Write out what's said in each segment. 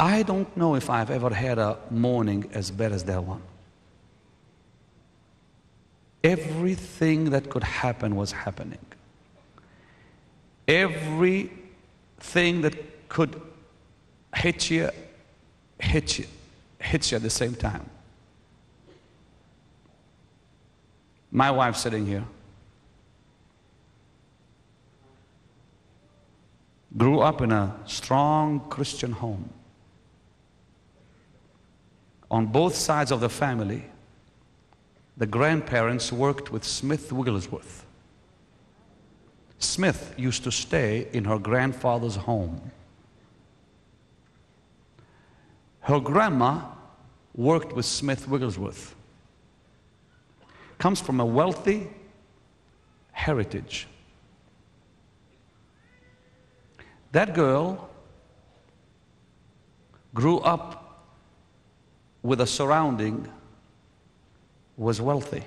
I don't know if I've ever had a morning as bad as that one. Everything that could happen was happening. Everything that could hit you, hit you, hit you at the same time. My wife sitting here grew up in a strong Christian home. On both sides of the family, the grandparents worked with Smith Wigglesworth. Smith used to stay in her grandfather's home. Her grandma worked with Smith Wigglesworth. Comes from a wealthy heritage. That girl grew up with a surrounding was wealthy.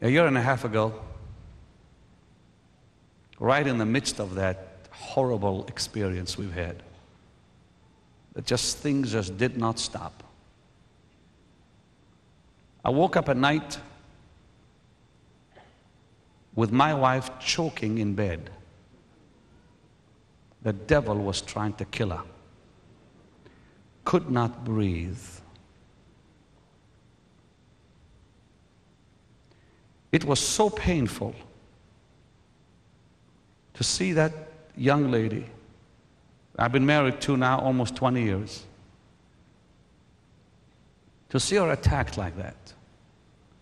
A year and a half ago, right in the midst of that horrible experience we've had, that just things just did not stop. I woke up at night with my wife choking in bed. The devil was trying to kill her. Could not breathe. It was so painful to see that young lady. I've been married to now almost 20 years. To see her attacked like that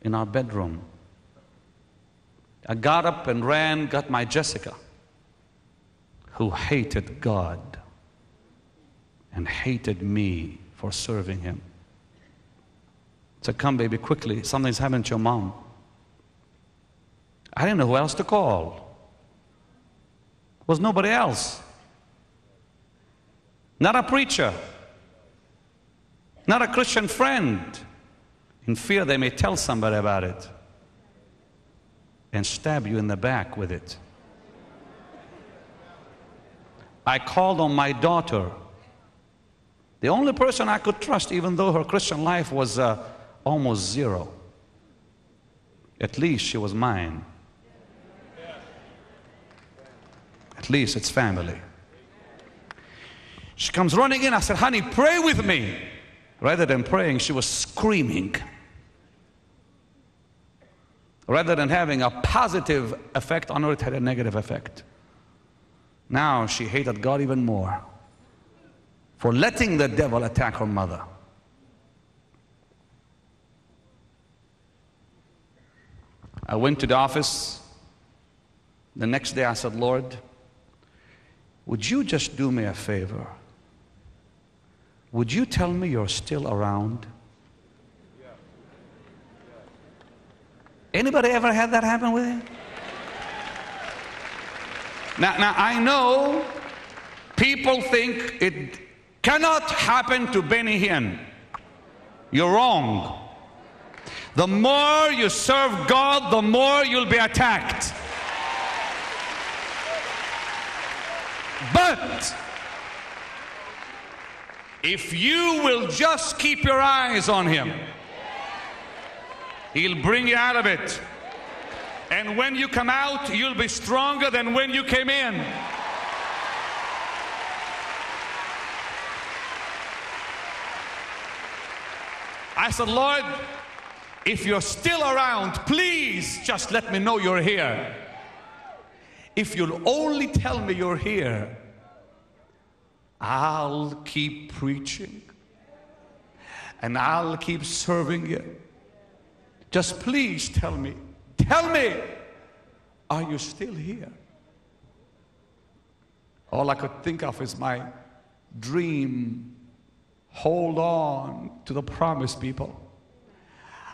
in our bedroom. I got up and ran, got my Jessica, who hated God and hated me for serving him. said, Come, baby, quickly. Something's happened to your mom. I didn't know who else to call. Was nobody else. Not a preacher. Not a Christian friend. In fear they may tell somebody about it and stab you in the back with it. I called on my daughter, the only person I could trust, even though her Christian life was uh, almost zero. At least she was mine. At least it's family. She comes running in. I said, honey, pray with me. Rather than praying, she was screaming rather than having a positive effect on her, it had a negative effect. Now she hated God even more for letting the devil attack her mother. I went to the office. The next day I said, Lord, would you just do me a favor? Would you tell me you're still around? Anybody ever had that happen with you? Now, now I know people think it cannot happen to Benny Hinn. You're wrong. The more you serve God, the more you'll be attacked. But if you will just keep your eyes on Him, He'll bring you out of it. And when you come out, you'll be stronger than when you came in. I said, Lord, if you're still around, please just let me know you're here. If you'll only tell me you're here, I'll keep preaching and I'll keep serving you. Just please tell me, tell me, are you still here? All I could think of is my dream. Hold on to the promise, people.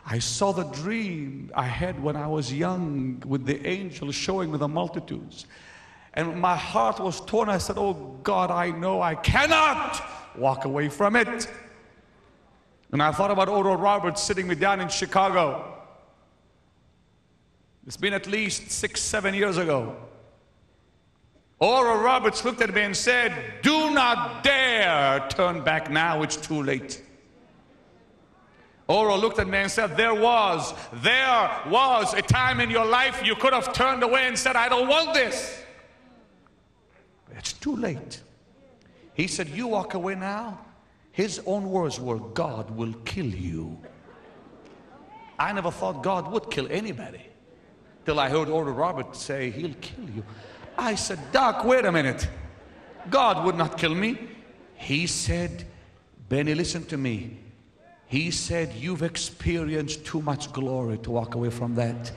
I saw the dream I had when I was young with the angel showing me the multitudes. And my heart was torn. I said, Oh God, I know I cannot walk away from it. And I thought about Oral Roberts sitting me down in Chicago. It's been at least six, seven years ago. Oral Roberts looked at me and said, Do not dare turn back now, it's too late. Oral looked at me and said, There was, there was a time in your life you could have turned away and said, I don't want this. It's too late. He said, You walk away now. His own words were, God will kill you. I never thought God would kill anybody till I heard Oral Roberts say, He'll kill you. I said, Doc, wait a minute. God would not kill me. He said, Benny, listen to me. He said, You've experienced too much glory to walk away from that.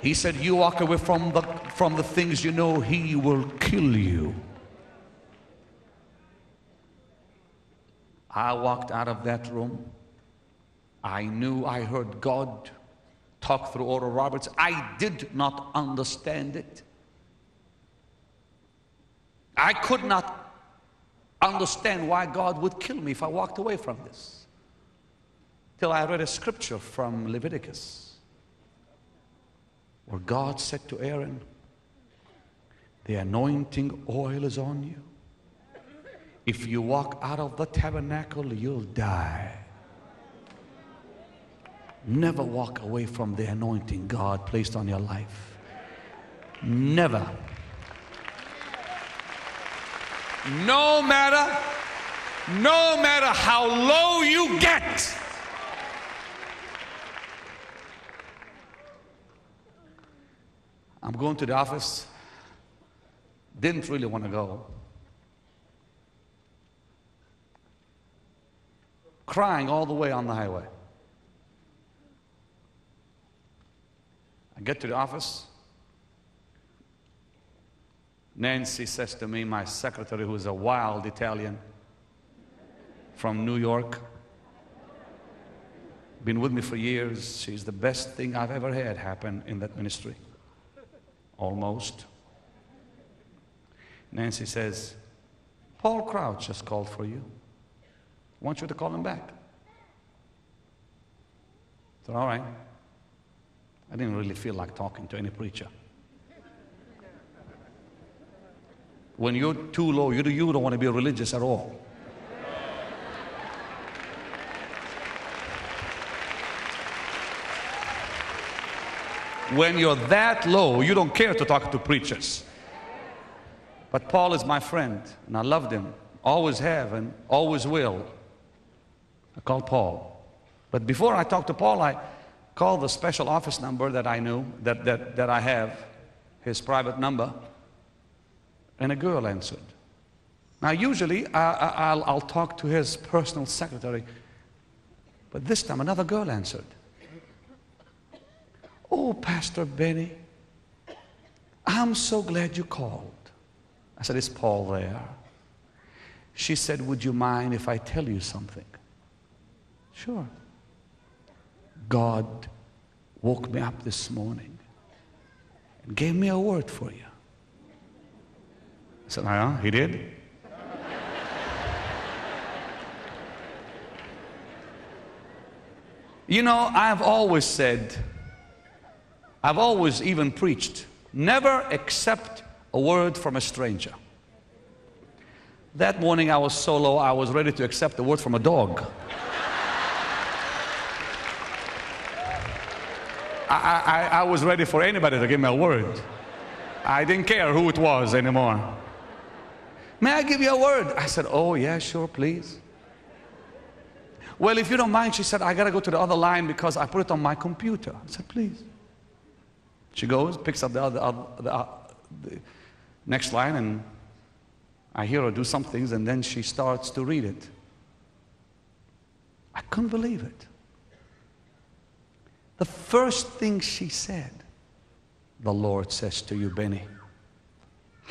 He said, You walk away from the, from the things you know, He will kill you. I walked out of that room. I knew I heard God talk through Oral Roberts. I did not understand it. I could not understand why God would kill me if I walked away from this. Till I read a scripture from Leviticus where God said to Aaron, The anointing oil is on you. If you walk out of the tabernacle, you'll die. Never walk away from the anointing God placed on your life. Never. No matter, no matter how low you get. I'm going to the office. Didn't really want to go. Crying all the way on the highway. I get to the office. Nancy says to me, my secretary, who's a wild Italian from New York, been with me for years. She's the best thing I've ever had happen in that ministry. Almost. Nancy says, Paul Crouch has called for you. I want you to call him back. I said, all right. I didn't really feel like talking to any preacher. When you're too low, you, you don't want to be religious at all. When you're that low, you don't care to talk to preachers. But Paul is my friend, and I loved him, always have, and always will. I called Paul. But before I talked to Paul, I called the special office number that I knew, that, that, that I have, his private number, and a girl answered. Now, usually I, will I'll talk to his personal secretary, but this time another girl answered. Oh, Pastor Benny, I'm so glad you called. I said, Is Paul there? She said, Would you mind if I tell you something? Sure. God woke me up this morning and gave me a word for you. Said, Yeah, he did? you know, I've always said, I've always even preached, never accept a word from a stranger. That morning I was so low, I was ready to accept a word from a dog. I, I, I was ready for anybody to give me a word. I didn't care who it was anymore. May I give you a word? I said, Oh, yeah, sure, please. Well, if you don't mind, she said, I got to go to the other line because I put it on my computer. I said, Please. She goes, picks up the, other, the, uh, the next line, and I hear her do some things, and then she starts to read it. I couldn't believe it. The first thing she said, the Lord says to you, Benny,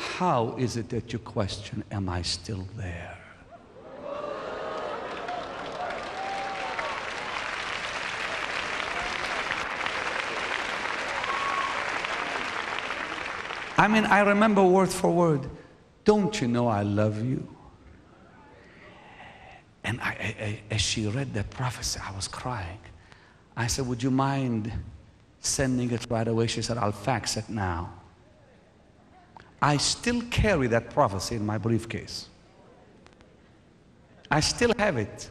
how is it that you question, Am I still there? I mean, I remember word for word, Don't you know I love you? And I, I, as she read that prophecy, I was crying. I said, Would you mind sending it right away? She said, I'll fax it now. I still carry that prophecy in my briefcase. I still have it.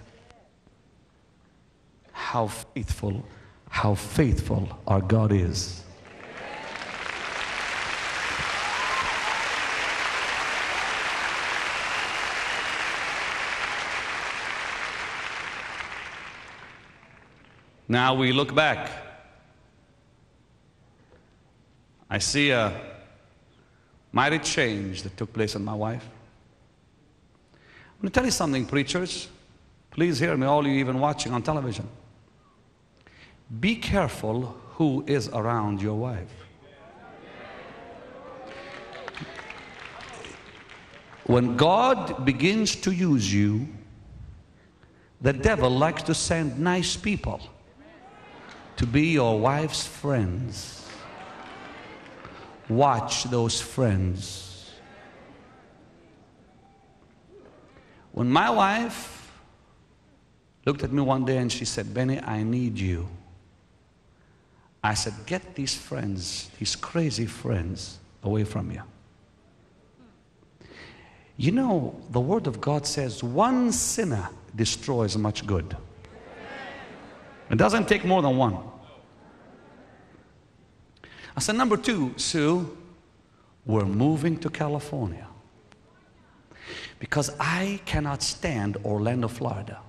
How faithful, how faithful our God is. Now we look back. I see a mighty change that took place in my wife. I'm going to tell you something, preachers. Please hear me, all you even watching on television. Be careful who is around your wife. When God begins to use you, the devil likes to send nice people to be your wife's friends. Watch those friends. When my wife looked at me one day and she said, Benny, I need you. I said, Get these friends, these crazy friends, away from you. You know, the Word of God says one sinner destroys much good. It doesn't take more than one. I said, number two, Sue, we're moving to California because I cannot stand Orlando, Florida.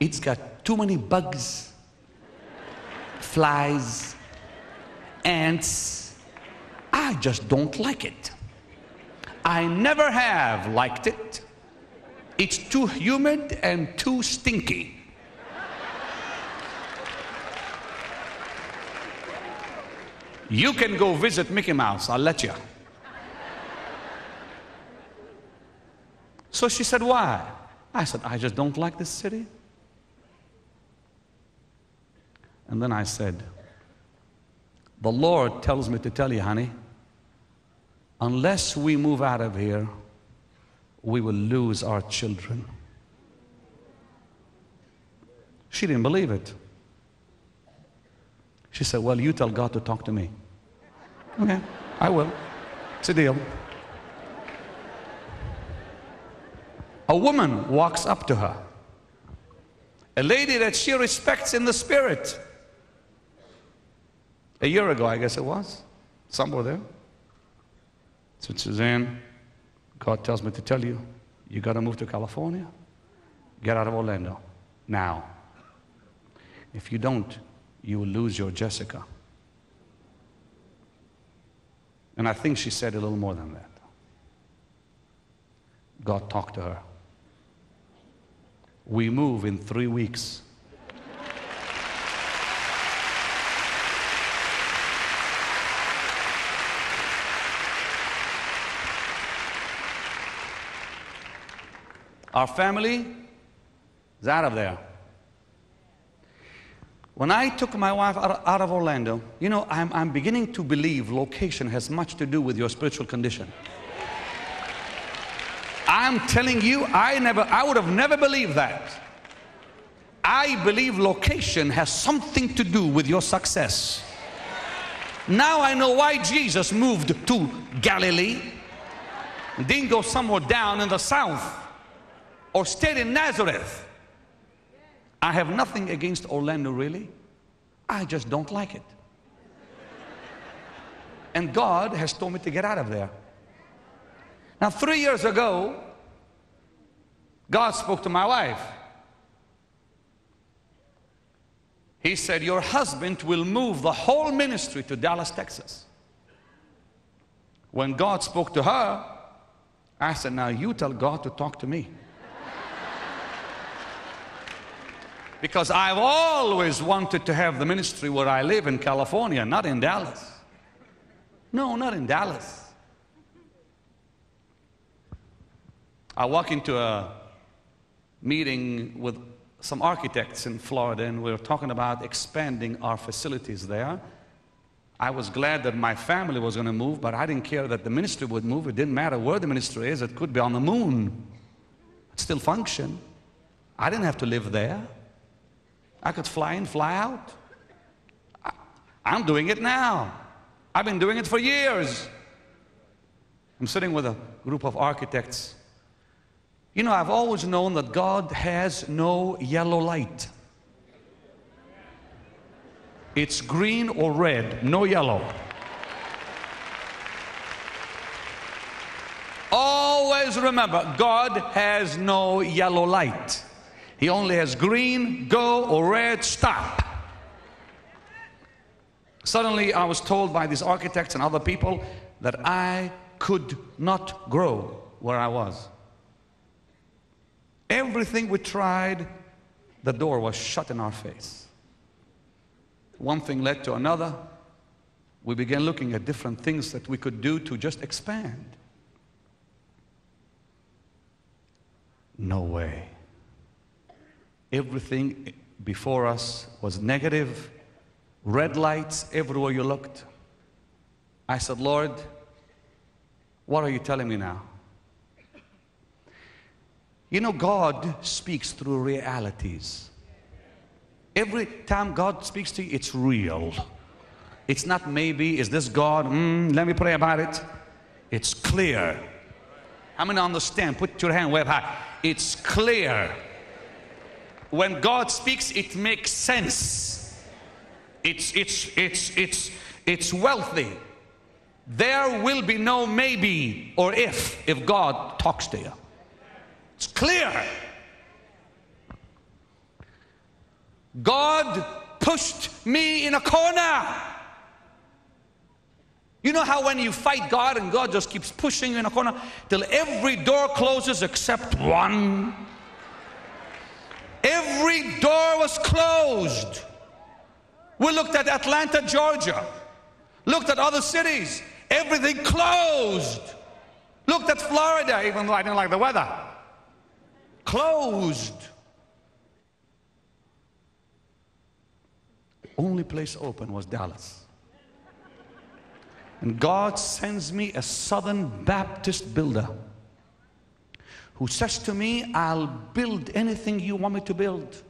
It's got too many bugs, flies, ants. I just don't like it. I never have liked it. It's too humid and too stinky. You can go visit Mickey Mouse, I'll let you. So she said, Why? I said, I just don't like this city. And then I said, The Lord tells me to tell you, honey, unless we move out of here, we will lose our children. She didn't believe it. She said, Well, you tell God to talk to me. Okay, I will. It's a deal. A woman walks up to her, a lady that she respects in the spirit. A year ago, I guess it was, somewhere there. Said, Suzanne, God tells me to tell you, you got to move to California. Get out of Orlando now. If you don't, you will lose your Jessica. And I think she said a little more than that. God talked to her. We move in three weeks. Our family is out of there. When I took my wife out of Orlando, you know, I'm, I'm beginning to believe location has much to do with your spiritual condition. I'm telling you, I never, I would have never believed that. I believe location has something to do with your success. Now I know why Jesus moved to Galilee, didn't go somewhere down in the south, or stayed in Nazareth. I have nothing against Orlando, really. I just don't like it. And God has told me to get out of there. Now, three years ago, God spoke to my wife. He said, Your husband will move the whole ministry to Dallas, Texas. When God spoke to her, I said, Now you tell God to talk to me. Because I've always wanted to have the ministry where I live in California, not in Dallas. No, not in Dallas. I walk into a meeting with some architects in Florida, and we were talking about expanding our facilities there. I was glad that my family was going to move, but I didn't care that the ministry would move. It didn't matter where the ministry is, it could be on the moon. It still function. I didn't have to live there. I could fly in, fly out. I, I'm doing it now. I've been doing it for years. I'm sitting with a group of architects. You know, I've always known that God has no yellow light. It's green or red, no yellow. Always remember, God has no yellow light. He only has green, go, or red, stop. Suddenly, I was told by these architects and other people that I could not grow where I was. Everything we tried, the door was shut in our face. One thing led to another. We began looking at different things that we could do to just expand. No way. Everything before us was negative, red lights everywhere you looked. I said, Lord, what are you telling me now? You know, God speaks through realities. Every time God speaks to you, it's real. It's not maybe, is this God? Mm, let me pray about it. It's clear. I'm going to understand? Put your hand where high. It's clear. When God speaks, it makes sense. It's, it's, it's, it's, it's wealthy. There will be no maybe or if if God talks to you. It's clear. God pushed me in a corner. You know how when you fight God and God just keeps pushing you in a corner till every door closes except one? Every door was closed. We looked at Atlanta, Georgia, looked at other cities, everything closed. Looked at Florida, even though I didn't like the weather. Closed. only place open was Dallas. And God sends me a Southern Baptist builder who says to me, I'll build anything you want me to build.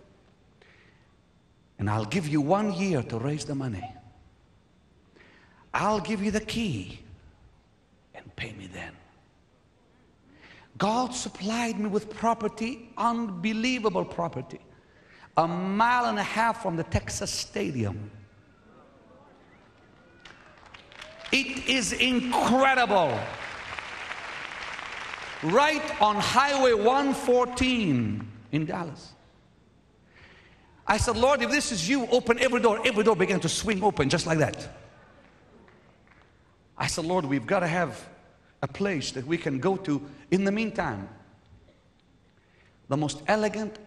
And I'll give you one year to raise the money. I'll give you the key and pay me then. God supplied me with property, unbelievable property a mile and a half from the Texas Stadium. It is incredible. Right on Highway 114 in Dallas. I said, Lord, if this is you, open every door. Every door began to swing open just like that. I said, Lord, we've got to have a place that we can go to in the meantime. The most elegant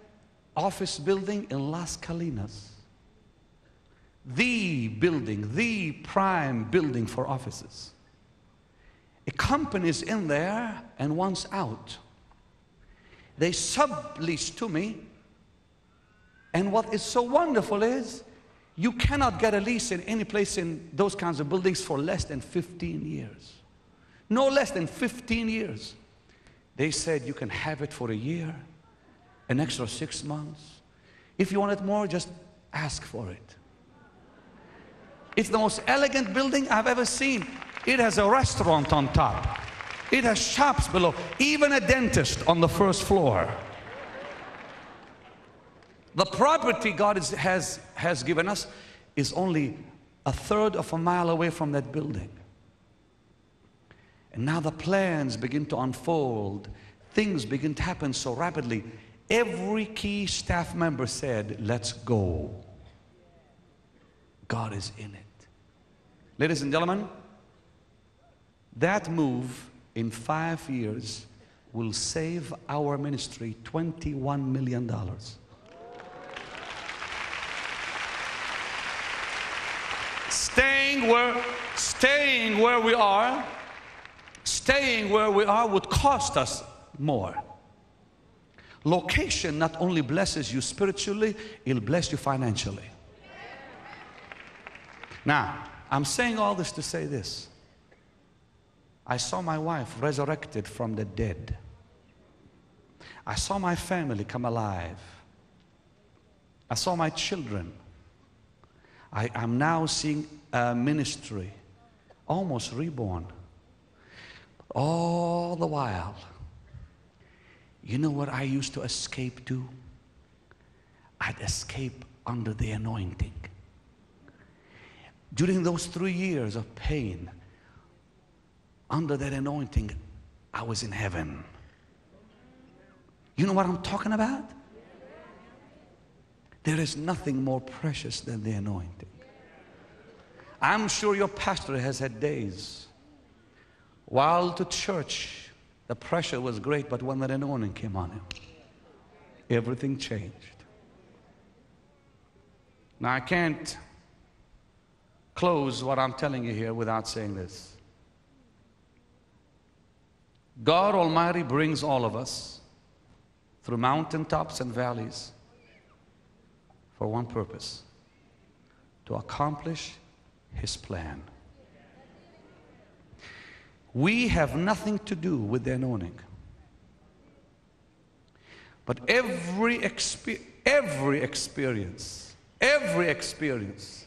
office building in Las Colinas. The building, the prime building for offices. A company is in there and one's out. They sublease to me. And what is so wonderful is you cannot get a lease in any place in those kinds of buildings for less than 15 years. No less than 15 years. They said you can have it for a year an extra six months. If you want it more, just ask for it. It's the most elegant building I've ever seen. It has a restaurant on top. It has shops below, even a dentist on the first floor. The property God is, has, has given us is only a third of a mile away from that building. And now the plans begin to unfold. Things begin to happen so rapidly. Every key staff member said, Let's go. God is in it. Ladies and gentlemen, that move in five years will save our ministry $21 million. Staying where, staying where we are, staying where we are would cost us more. Location not only blesses you spiritually, it'll bless you financially. Now, I'm saying all this to say this. I saw my wife resurrected from the dead. I saw my family come alive. I saw my children. I am now seeing a ministry almost reborn. All the while, you know what I used to escape to? I'd escape under the anointing. During those three years of pain, under that anointing, I was in heaven. You know what I'm talking about? There is nothing more precious than the anointing. I'm sure your pastor has had days while to church, the pressure was great, but when that anointing came on him, everything changed. Now, I can't close what I'm telling you here without saying this. God Almighty brings all of us through mountaintops and valleys for one purpose to accomplish His plan. We have nothing to do with the anointing. But every, every experience, every experience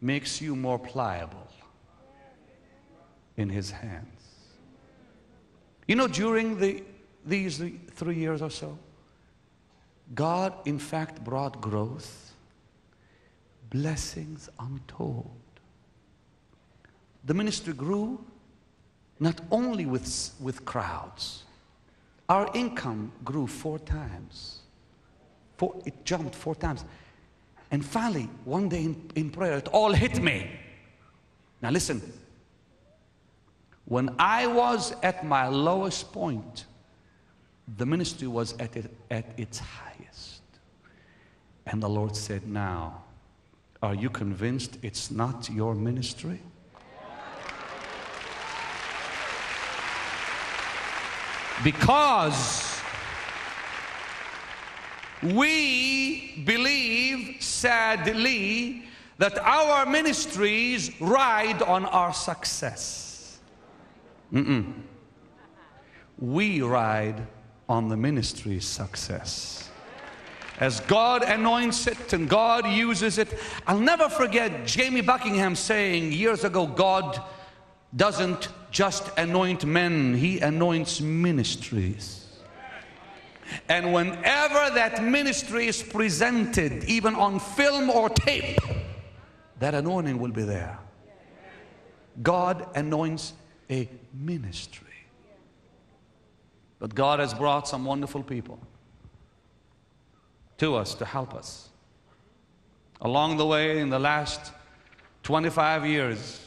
makes you more pliable in His hands. You know, during the, these three years or so, God, in fact, brought growth, blessings untold. The ministry grew not only with, with crowds, our income grew four times. Four, it jumped four times. And finally, one day in, in prayer, it all hit me. Now listen. When I was at my lowest point, the ministry was at, it, at its highest. And the Lord said, Now, are you convinced it's not your ministry? Because we believe, sadly, that our ministries ride on our success. Mm-mm. We ride on the ministry's success. As God anoints it and God uses it, I'll never forget Jamie Buckingham saying years ago God doesn't just anoint men, he anoints ministries. And whenever that ministry is presented, even on film or tape, that anointing will be there. God anoints a ministry. But God has brought some wonderful people to us to help us. Along the way, in the last 25 years,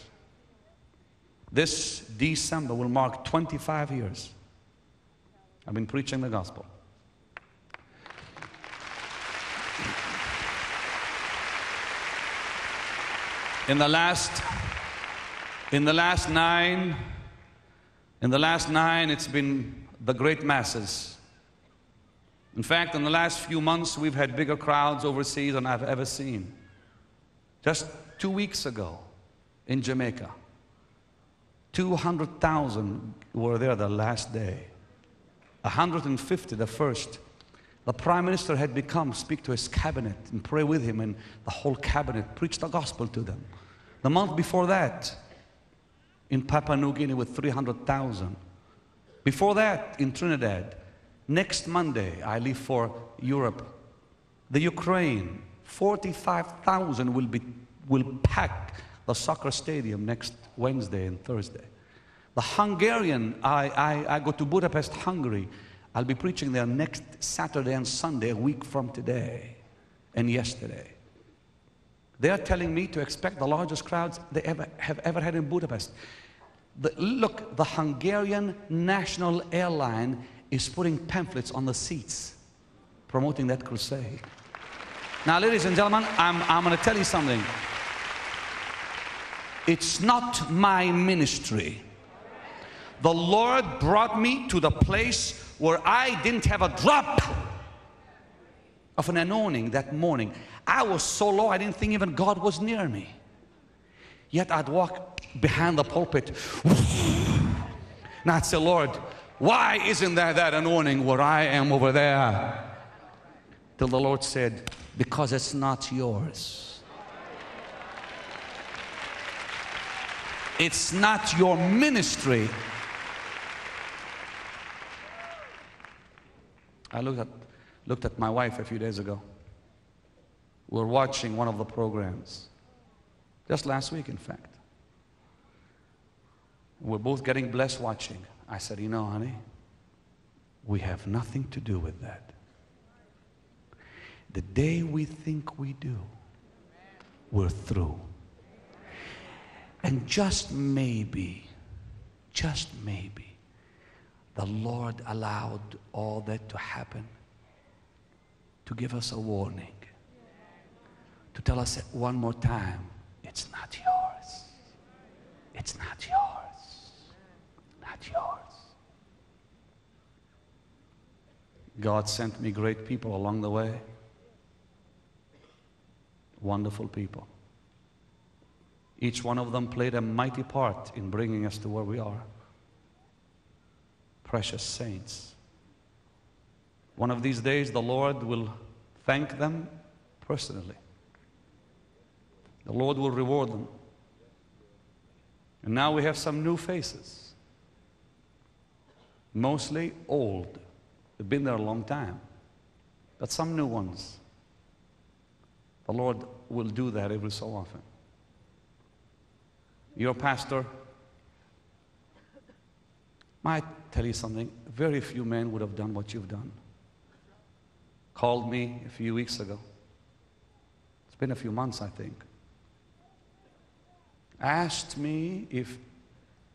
this December will mark 25 years. I've been preaching the gospel. In the last in the last 9 in the last 9 it's been the great masses. In fact, in the last few months we've had bigger crowds overseas than I've ever seen. Just 2 weeks ago in Jamaica 200,000 were there the last day. 150 the first. The prime minister had become, speak to his cabinet and pray with him, and the whole cabinet preached the gospel to them. The month before that, in Papua New Guinea with 300,000. Before that, in Trinidad. Next Monday, I leave for Europe. The Ukraine, 45,000 will, be, will pack the soccer stadium next Wednesday and Thursday. The Hungarian, I, I, I go to Budapest, Hungary. I'll be preaching there next Saturday and Sunday, a week from today and yesterday. They are telling me to expect the largest crowds they ever have ever had in Budapest. The, look, the Hungarian national airline is putting pamphlets on the seats promoting that crusade. Now, ladies and gentlemen, I'm, I'm going to tell you something. It's not my ministry. The Lord brought me to the place where I didn't have a drop of an anointing that morning. I was so low, I didn't think even God was near me. Yet I'd walk behind the pulpit. not I'd say, Lord, why isn't there that anointing where I am over there? Till the Lord said, Because it's not yours. It's not your ministry. I looked at, looked at my wife a few days ago. We were watching one of the programs, just last week, in fact. We're both getting blessed watching. I said, You know, honey, we have nothing to do with that. The day we think we do, we're through. And just maybe, just maybe, the Lord allowed all that to happen to give us a warning, to tell us one more time it's not yours. It's not yours. Yours. God sent me great people along the way. Wonderful people. Each one of them played a mighty part in bringing us to where we are. Precious saints. One of these days, the Lord will thank them personally. The Lord will reward them. And now we have some new faces, mostly old. They've been there a long time, but some new ones. The Lord will do that every so often. Your pastor might tell you something. Very few men would have done what you've done. Called me a few weeks ago. It's been a few months, I think. Asked me if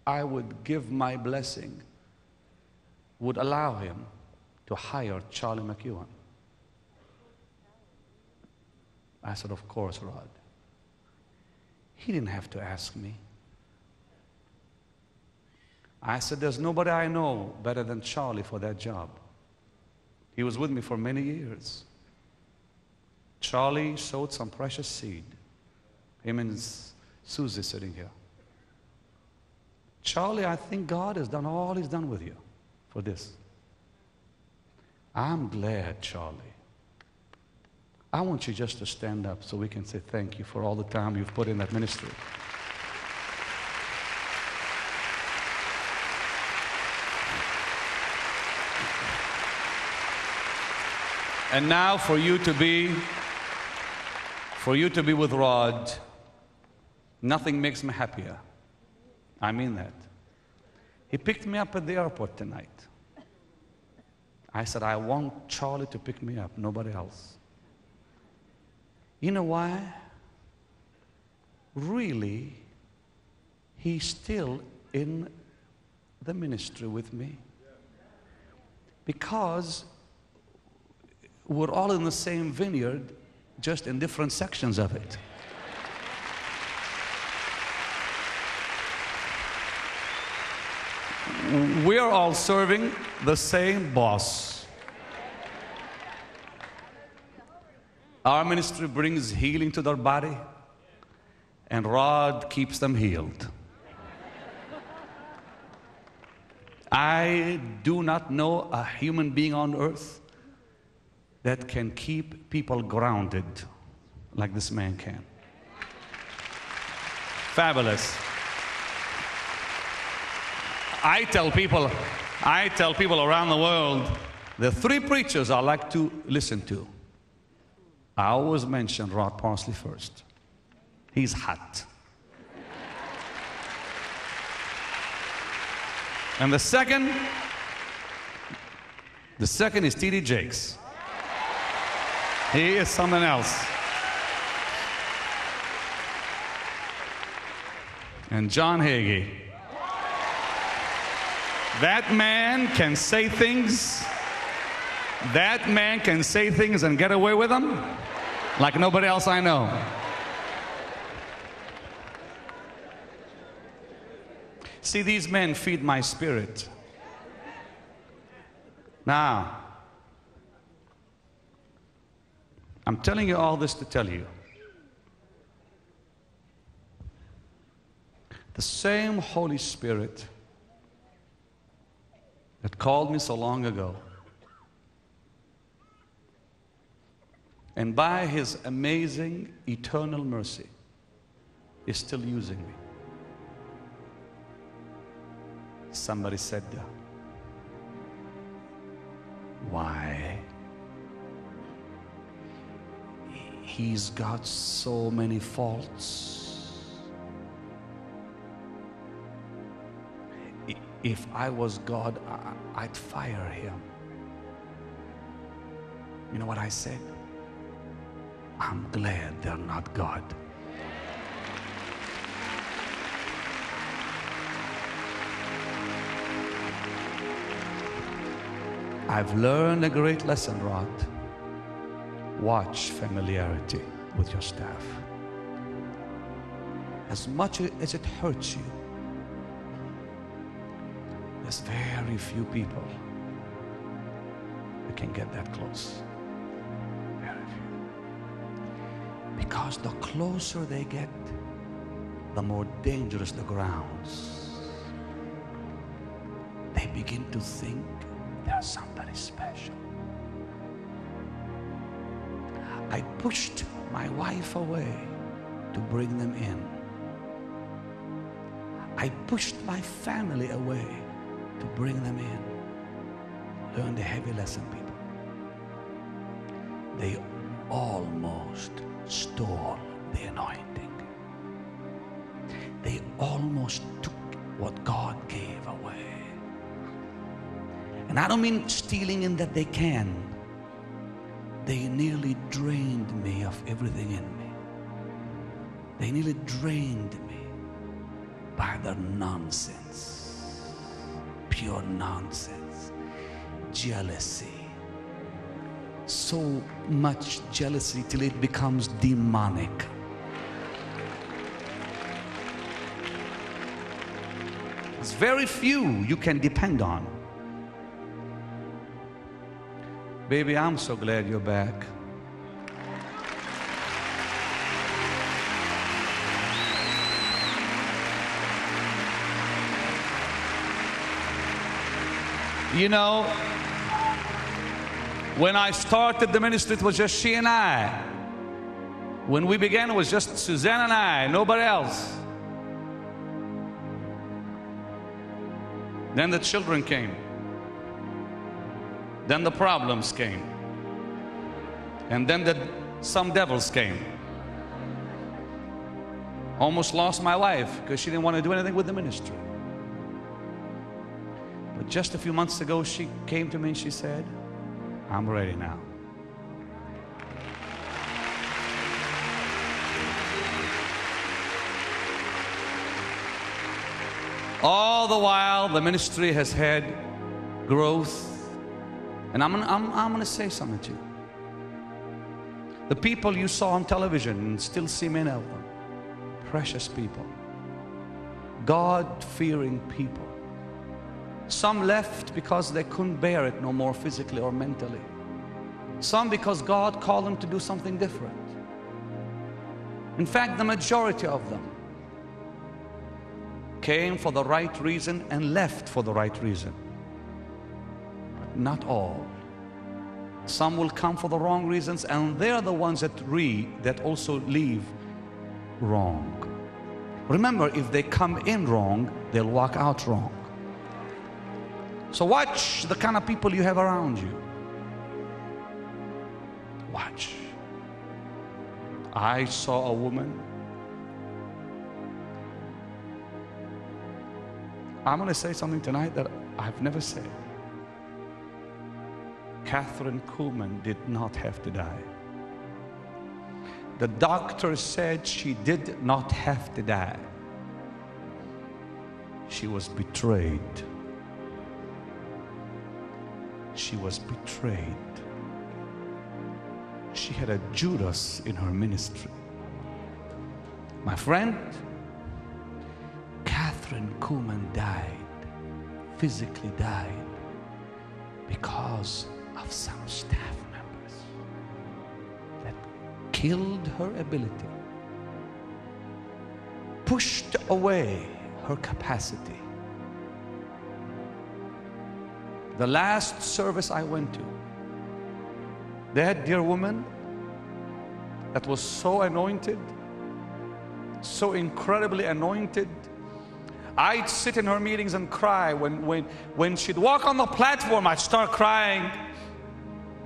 I would give my blessing, would allow him to hire Charlie McEwen. I said, Of course, Rod. He didn't have to ask me. I said, There's nobody I know better than Charlie for that job. He was with me for many years. Charlie sowed some precious seed. Him and Susie sitting here. Charlie, I think God has done all He's done with you for this. I'm glad, Charlie. I want you just to stand up so we can say thank you for all the time you've put in that ministry. And now for you to be for you to be with Rod, nothing makes me happier. I mean that. He picked me up at the airport tonight. I said, I want Charlie to pick me up, nobody else. You know why? Really, he's still in the ministry with me. Because we're all in the same vineyard, just in different sections of it. We are all serving the same boss. Our ministry brings healing to their body, and Rod keeps them healed. I do not know a human being on earth that can keep people grounded like this man can. Fabulous. I tell people, I tell people around the world, the three preachers I like to listen to. I always mention Rod Parsley first. He's hot. And the second, the second is T.D. Jakes. He is something else. And John Hagee. That man can say things. That man can say things and get away with them like nobody else I know. See, these men feed my spirit. Now, I'm telling you all this to tell you. The same Holy Spirit that called me so long ago. And by His amazing eternal mercy, is still using me. Somebody said, Why? He's got so many faults. If I was God, I- I'd fire him. You know what I said? I'm glad they're not God. I've learned a great lesson, Rod. Watch familiarity with your staff. As much as it hurts you, there's very few people who can get that close. Very few. Because the closer they get, the more dangerous the grounds. They begin to think they're somebody special. I pushed my wife away to bring them in. I pushed my family away to bring them in. Learn the heavy lesson, people. They almost stole the anointing. They almost took what God gave away. And I don't mean stealing in that they can. They nearly drained me of everything in me. They nearly drained me by their nonsense, pure nonsense, jealousy. So much jealousy till it becomes demonic. It's very few you can depend on. Baby, I'm so glad you're back. You know, when I started the ministry, it was just she and I. When we began, it was just Suzanne and I, nobody else. Then the children came. Then the problems came. And then the, some devils came. Almost lost my life because she didn't want to do anything with the ministry. But just a few months ago, she came to me and she said, I'm ready now. All the while, the ministry has had growth. And I'm I'm, I'm gonna say something to you. The people you saw on television, and still see many of them, precious people, God fearing people. Some left because they couldn't bear it no more physically or mentally. Some because God called them to do something different. In fact, the majority of them came for the right reason and left for the right reason. But not all. Some will come for the wrong reasons, and they're the ones that re that also leave wrong. Remember, if they come in wrong, they'll walk out wrong. So watch the kind of people you have around you. Watch. I saw a woman. I'm going to say something tonight that I've never said. Kathryn Kuhlman did not have to die. The doctor said she did not have to die. She was betrayed. She was betrayed. She had a Judas in her ministry. My friend, Kathryn Kuhlman died, physically died, because of some staff members that killed her ability, pushed away her capacity. The last service I went to, that dear woman that was so anointed, so incredibly anointed. I'd sit in her meetings and cry. When, when, when she'd walk on the platform, I'd start crying.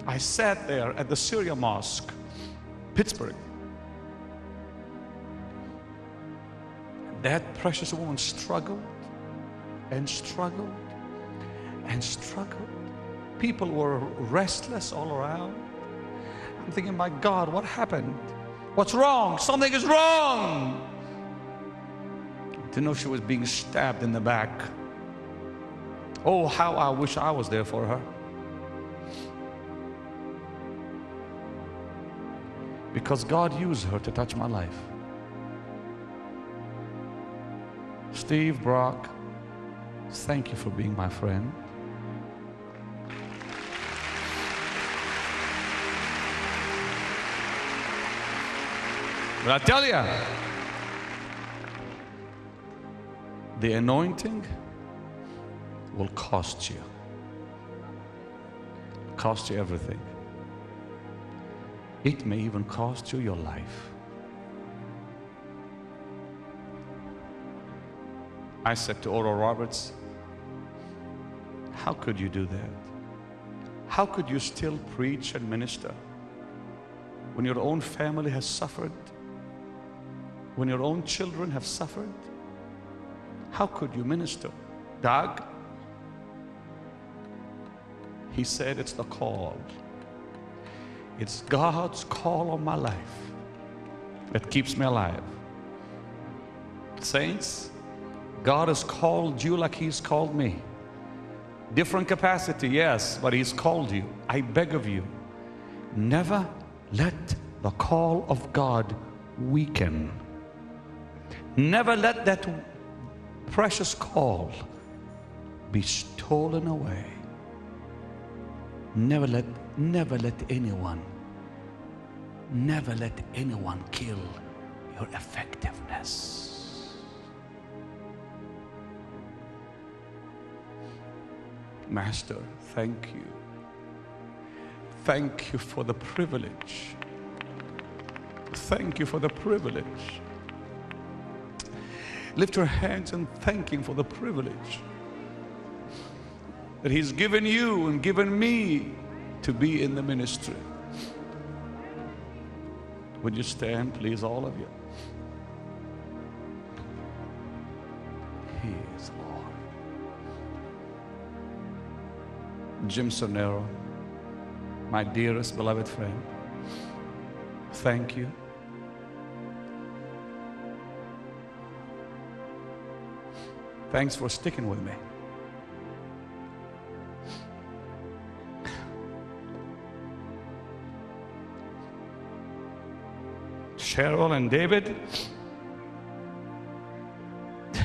I sat there at the Syria Mosque Pittsburgh. That precious woman struggled and struggled and struggled. People were restless all around. I'm thinking, my God, what happened? What's wrong? Something is wrong. To know she was being stabbed in the back. Oh, how I wish I was there for her. Because God used her to touch my life. Steve Brock, thank you for being my friend. But I tell you, the anointing will cost you. Cost you everything. It may even cost you your life. I said to Oral Roberts, How could you do that? How could you still preach and minister when your own family has suffered? When your own children have suffered? How could you minister? Doug, he said, It's the call. It's God's call on my life that keeps me alive. Saints, God has called you like He's called me. Different capacity, yes, but He's called you. I beg of you, never let the call of God weaken. Never let that precious call be stolen away. Never let, never let anyone, never let anyone kill your effectiveness. Master, thank you. Thank you for the privilege. Thank you for the privilege. Lift your hands and thank Him for the privilege that He's given you and given me to be in the ministry. Would you stand, please, all of you? He is Lord. Jim Sonero, my dearest beloved friend, thank you. Thanks for sticking with me. Cheryl and David.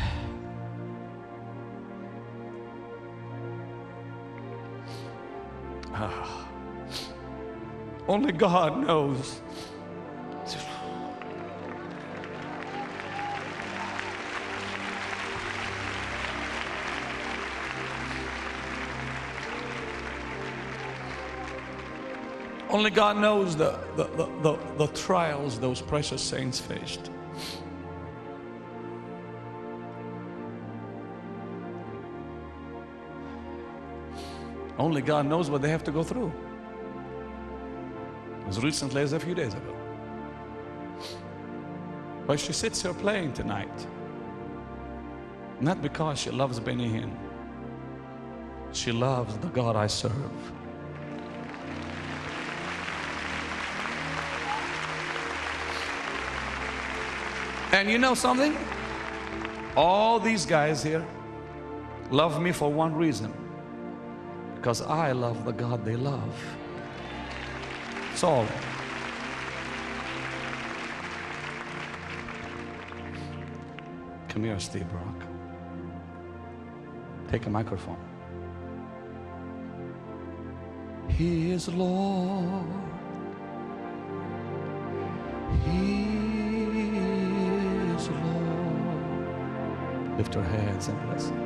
Ah. Only God knows. Only God knows the, the, the, the, trials those precious saints faced. Only God knows what they have to go through. As recently as a few days ago. But she sits here playing tonight. Not because she loves Benny Hinn. She loves the God I serve. And you know something? All these guys here love me for one reason because I love the God they love. It's all. Come here, Steve Brock. Take a microphone. He is Lord. Lift your hands and bless Him.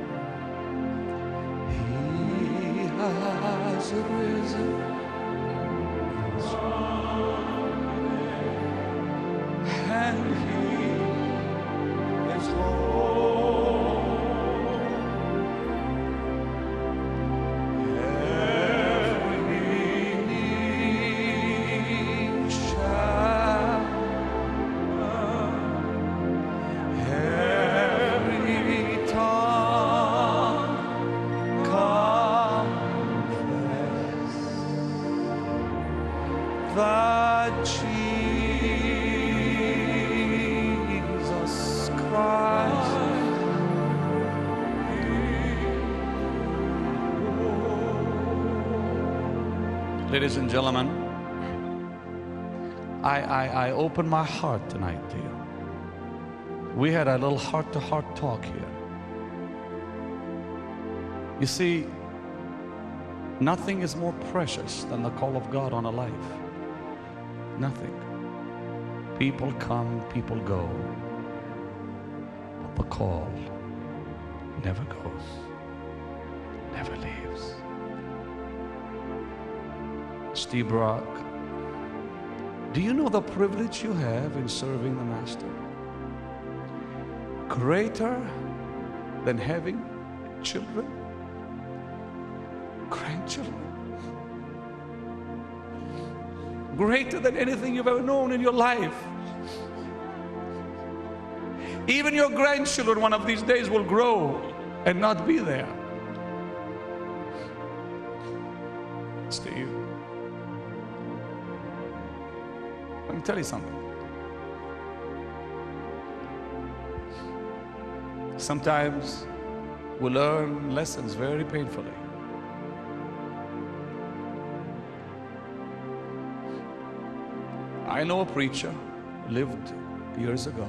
He has risen. Ladies and gentlemen, I, I, I open my heart tonight to you. We had a little heart to heart talk here. You see, nothing is more precious than the call of God on a life. Nothing. People come, people go. But the call never goes, Steve Brock, do you know the privilege you have in serving the Master? Greater than having children, grandchildren, greater than anything you've ever known in your life. Even your grandchildren, one of these days, will grow and not be there. Tell you something. Sometimes we learn lessons very painfully. I know a preacher lived years ago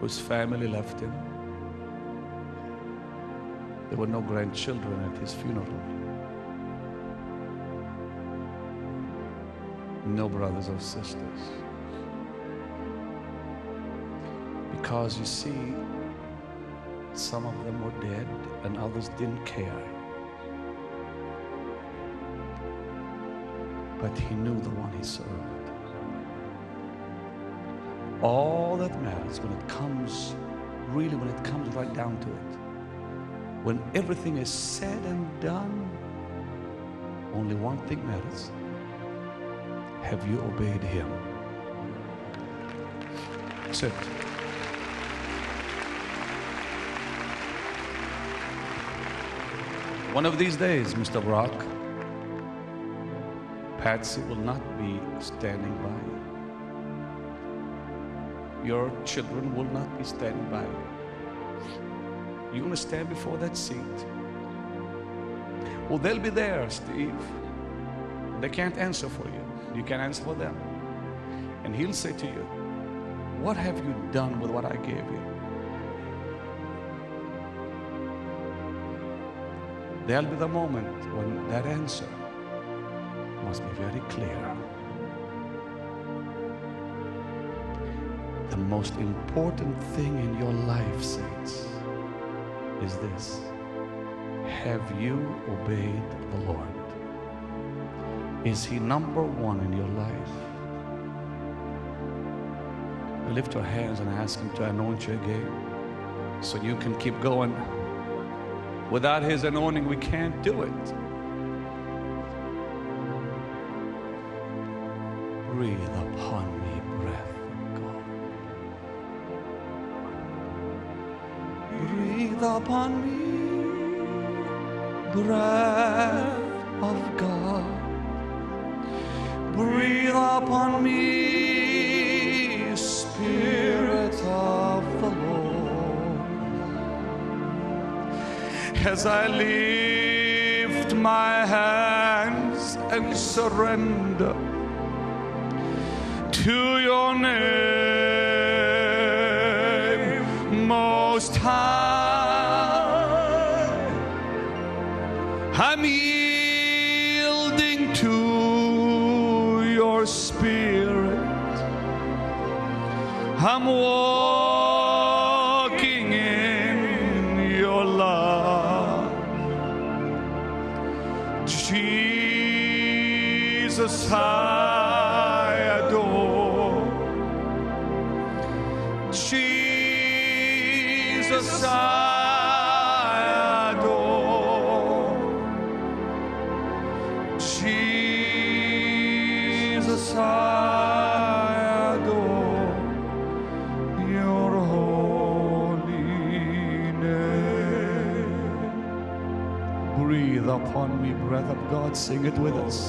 whose family left him. There were no grandchildren at his funeral. No brothers or sisters. Because you see, some of them were dead and others didn't care. But he knew the one he served. All that matters when it comes, really, when it comes right down to it, when everything is said and done, only one thing matters. Have you obeyed him? That's it. One of these days, Mr. Brock, Patsy will not be standing by you. Your children will not be standing by you. You're going to stand before that seat. Well, they'll be there, Steve. They can't answer for you. You can answer for them. And he'll say to you, What have you done with what I gave you? There'll be the moment when that answer must be very clear. The most important thing in your life, saints, is this Have you obeyed the Lord? Is He number one in your life? Lift your hands and ask Him to anoint you again so you can keep going. Without His anointing, we can't do it. Breathe upon me, breath of God. Breathe upon me, breath Breathe upon me, Spirit of the Lord. As I lift my hands and surrender to your name, sing it with us.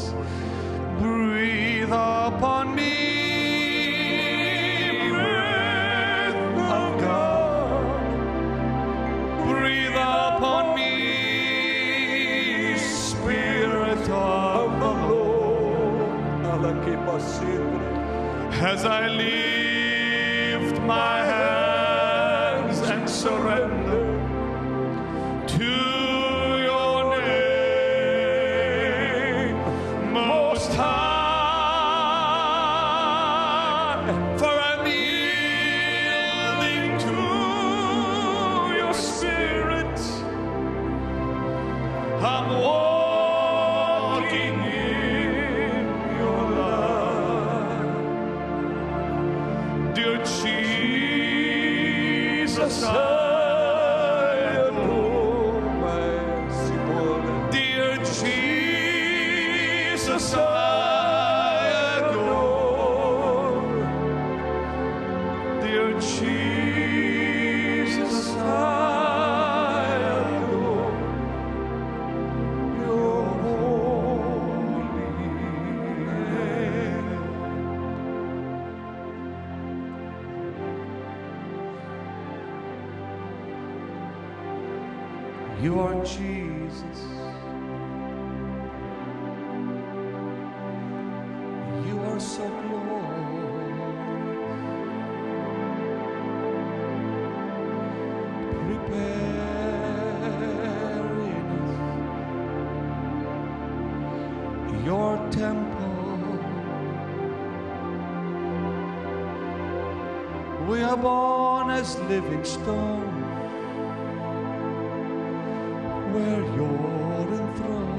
where you're enthroned.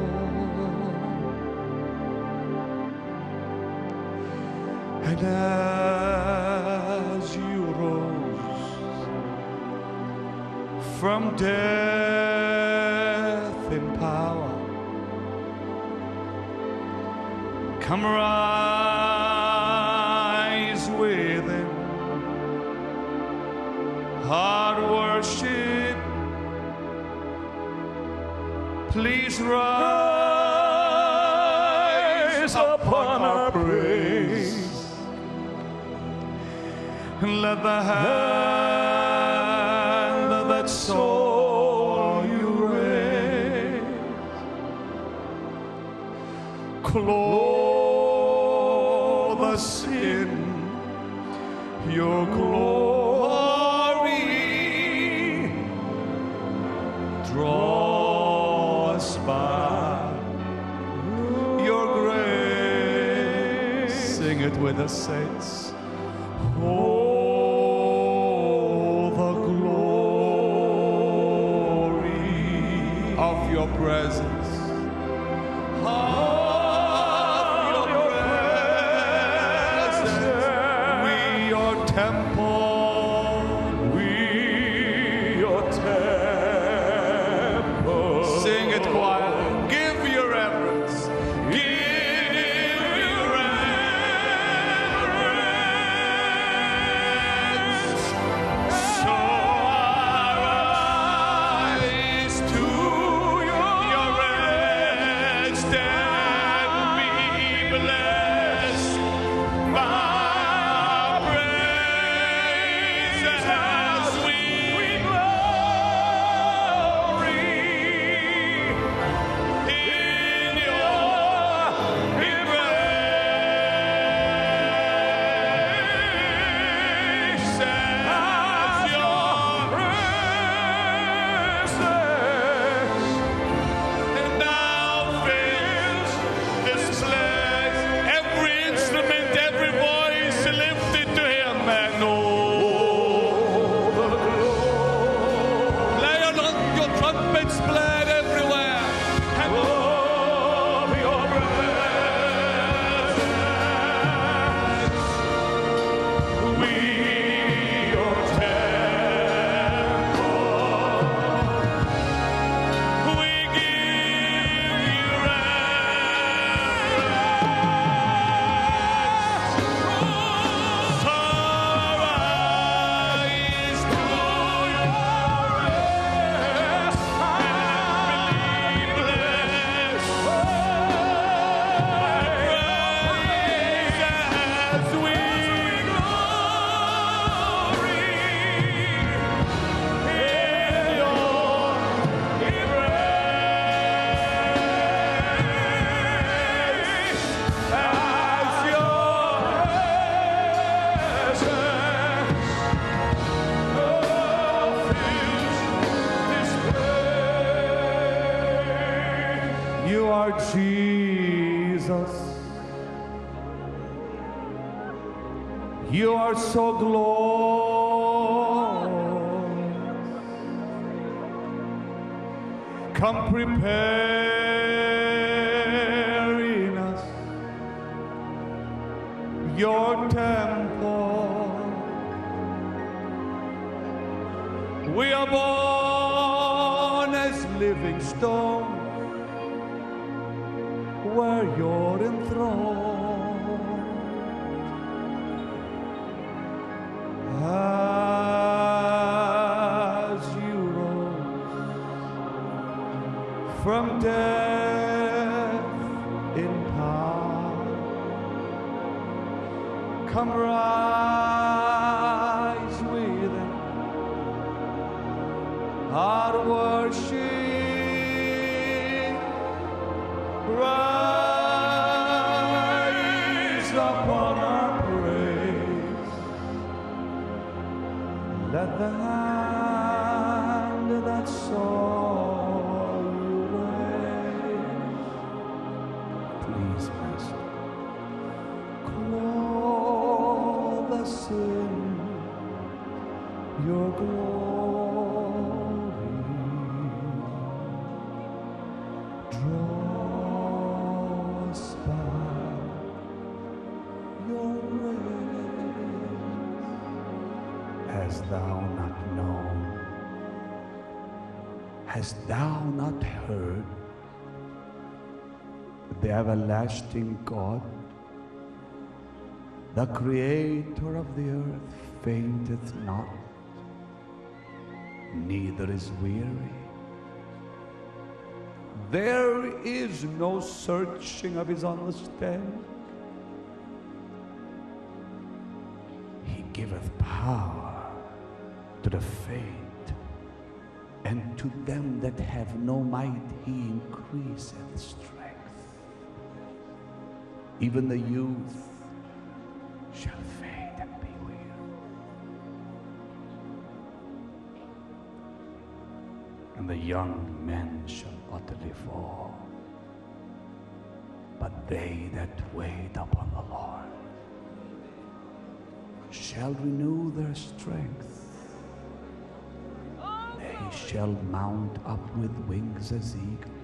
And as you rose from death in power, come rise. the hand that saw you raise, Clothe the sin. your glory. Draw us by your grace. Sing it with us, saints. You are so glorious. Come preparing everlasting God, the creator of the earth, fainteth not, neither is weary. There is no searching of his understanding. He giveth power to the faint, and to them that have no might he increaseth strength. Even the youth shall fade and be weary. And the young men shall utterly fall. But they that wait upon the Lord shall renew their strength. They shall mount up with wings as eagles.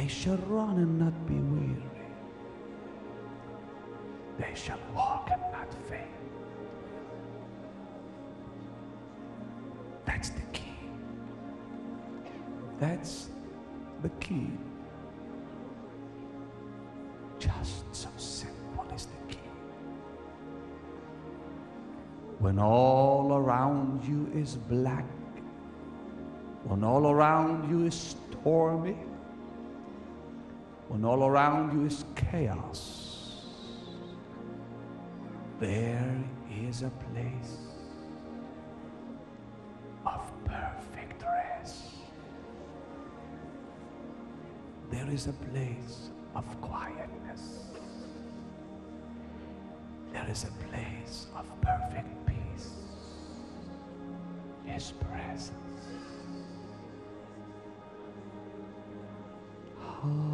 They shall run and not be weary. They shall walk and not faint. That's the key. That's the key. Just so simple is the key. When all around you is black, when all around you is stormy, when all around you is chaos, there is a place of perfect rest. There is a place of quietness. There is a place of perfect peace. His presence. Hallelujah.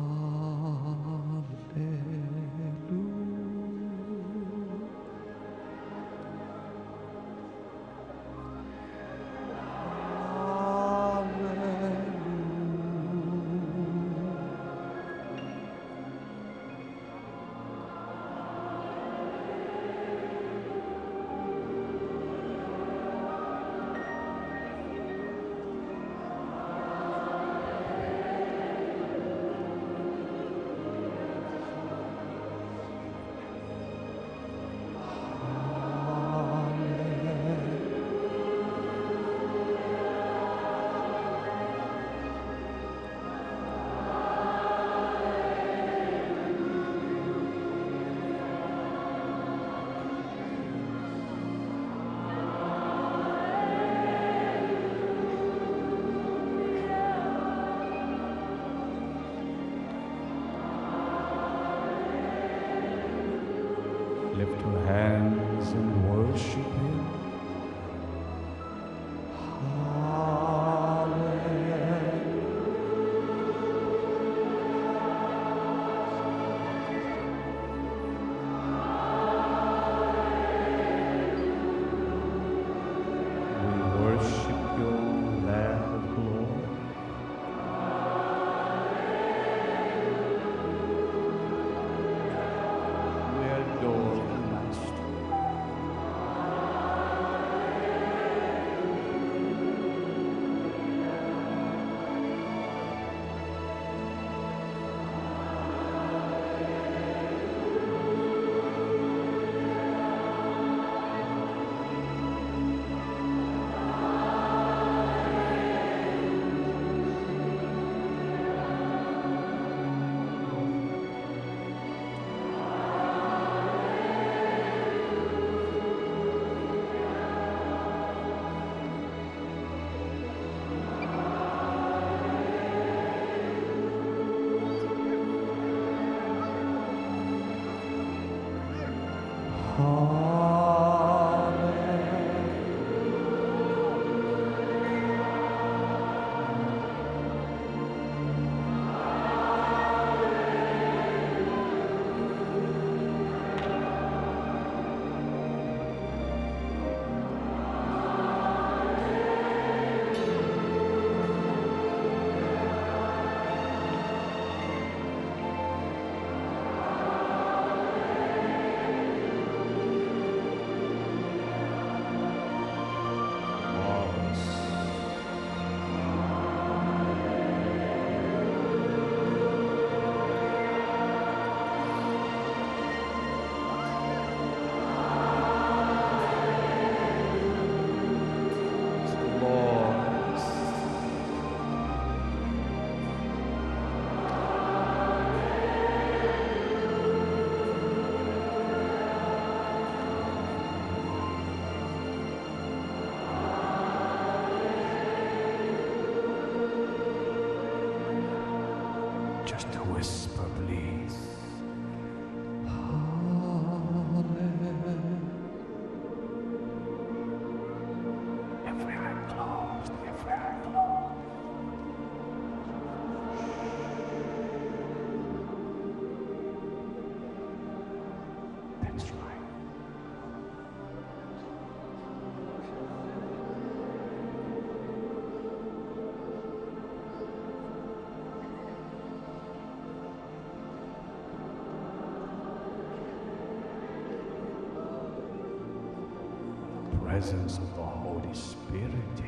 Presence of the Holy Spirit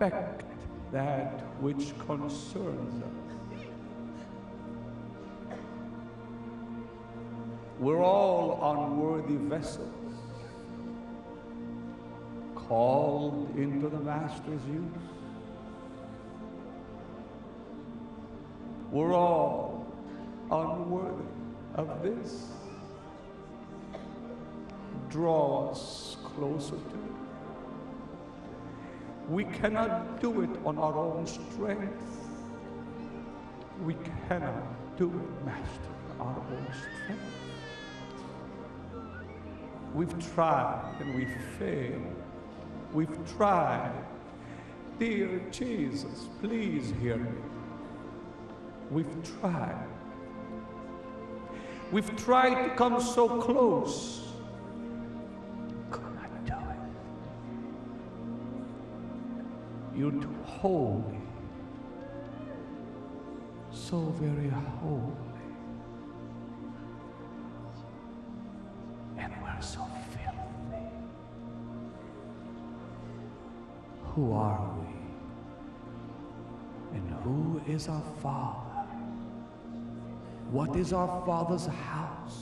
that which concerns us. We're all unworthy vessels, called into the Master's use. We're all unworthy of this. Draw us closer to it. We cannot do it on our own strength. We cannot do it, Master, on our own strength. We've tried and we've failed. We've tried. Dear Jesus, please hear me. We've tried. We've tried to come so close. Holy. So very holy. And we're so filthy. Who are we? And who is our Father? What is our Father's house?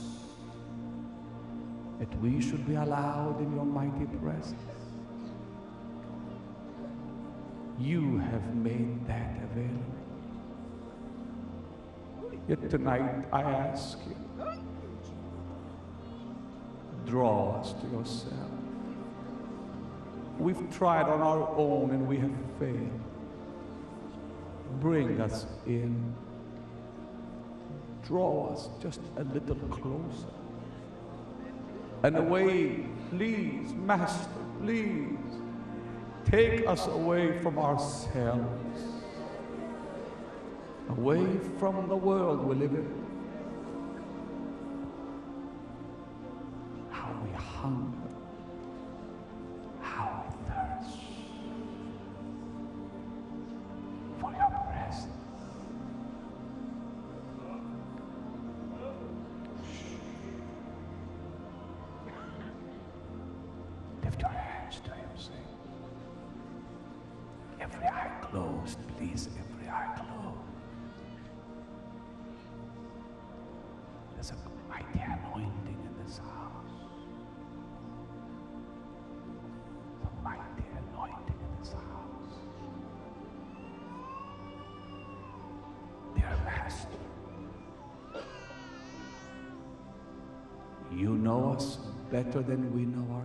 That we should be allowed in your mighty presence. You have made that available. Yet tonight I ask you, draw us to yourself. We've tried on our own and we have failed. Bring us in. Draw us just a little closer. And away, please, Master, please. Take us away from ourselves, away from the world we live in. How we hunger,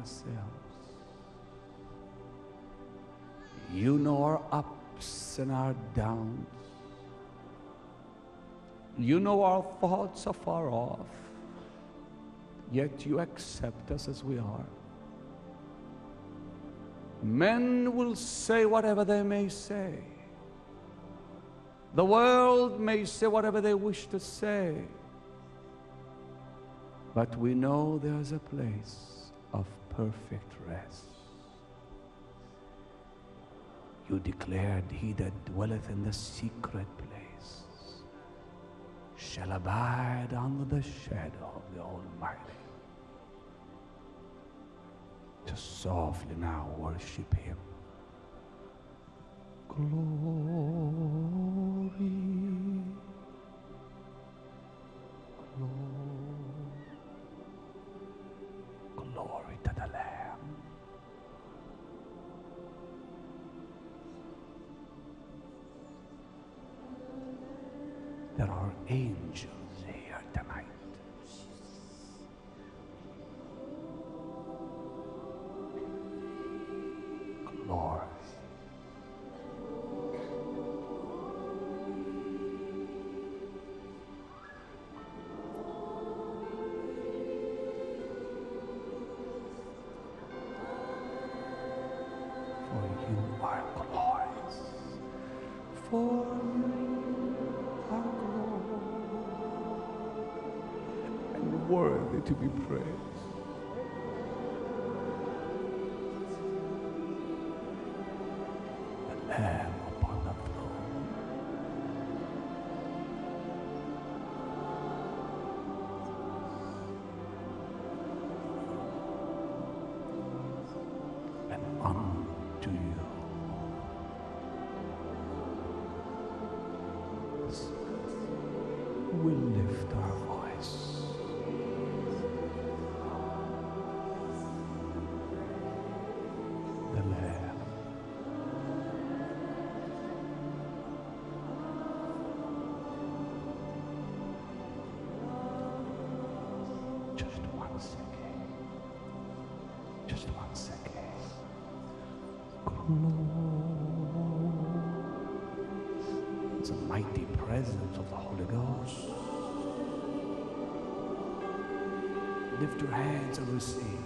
ourselves. You know our ups and our downs. You know our thoughts are far off, yet you accept us as we are. Men will say whatever they may say. The world may say whatever they wish to say. But we know there's a place of perfect rest. You declared, He that dwelleth in the secret place shall abide under the shadow of the Almighty. To softly now worship Him. Glory. Glory. There It's a mighty presence of the Holy Ghost. Lift your hands and receive.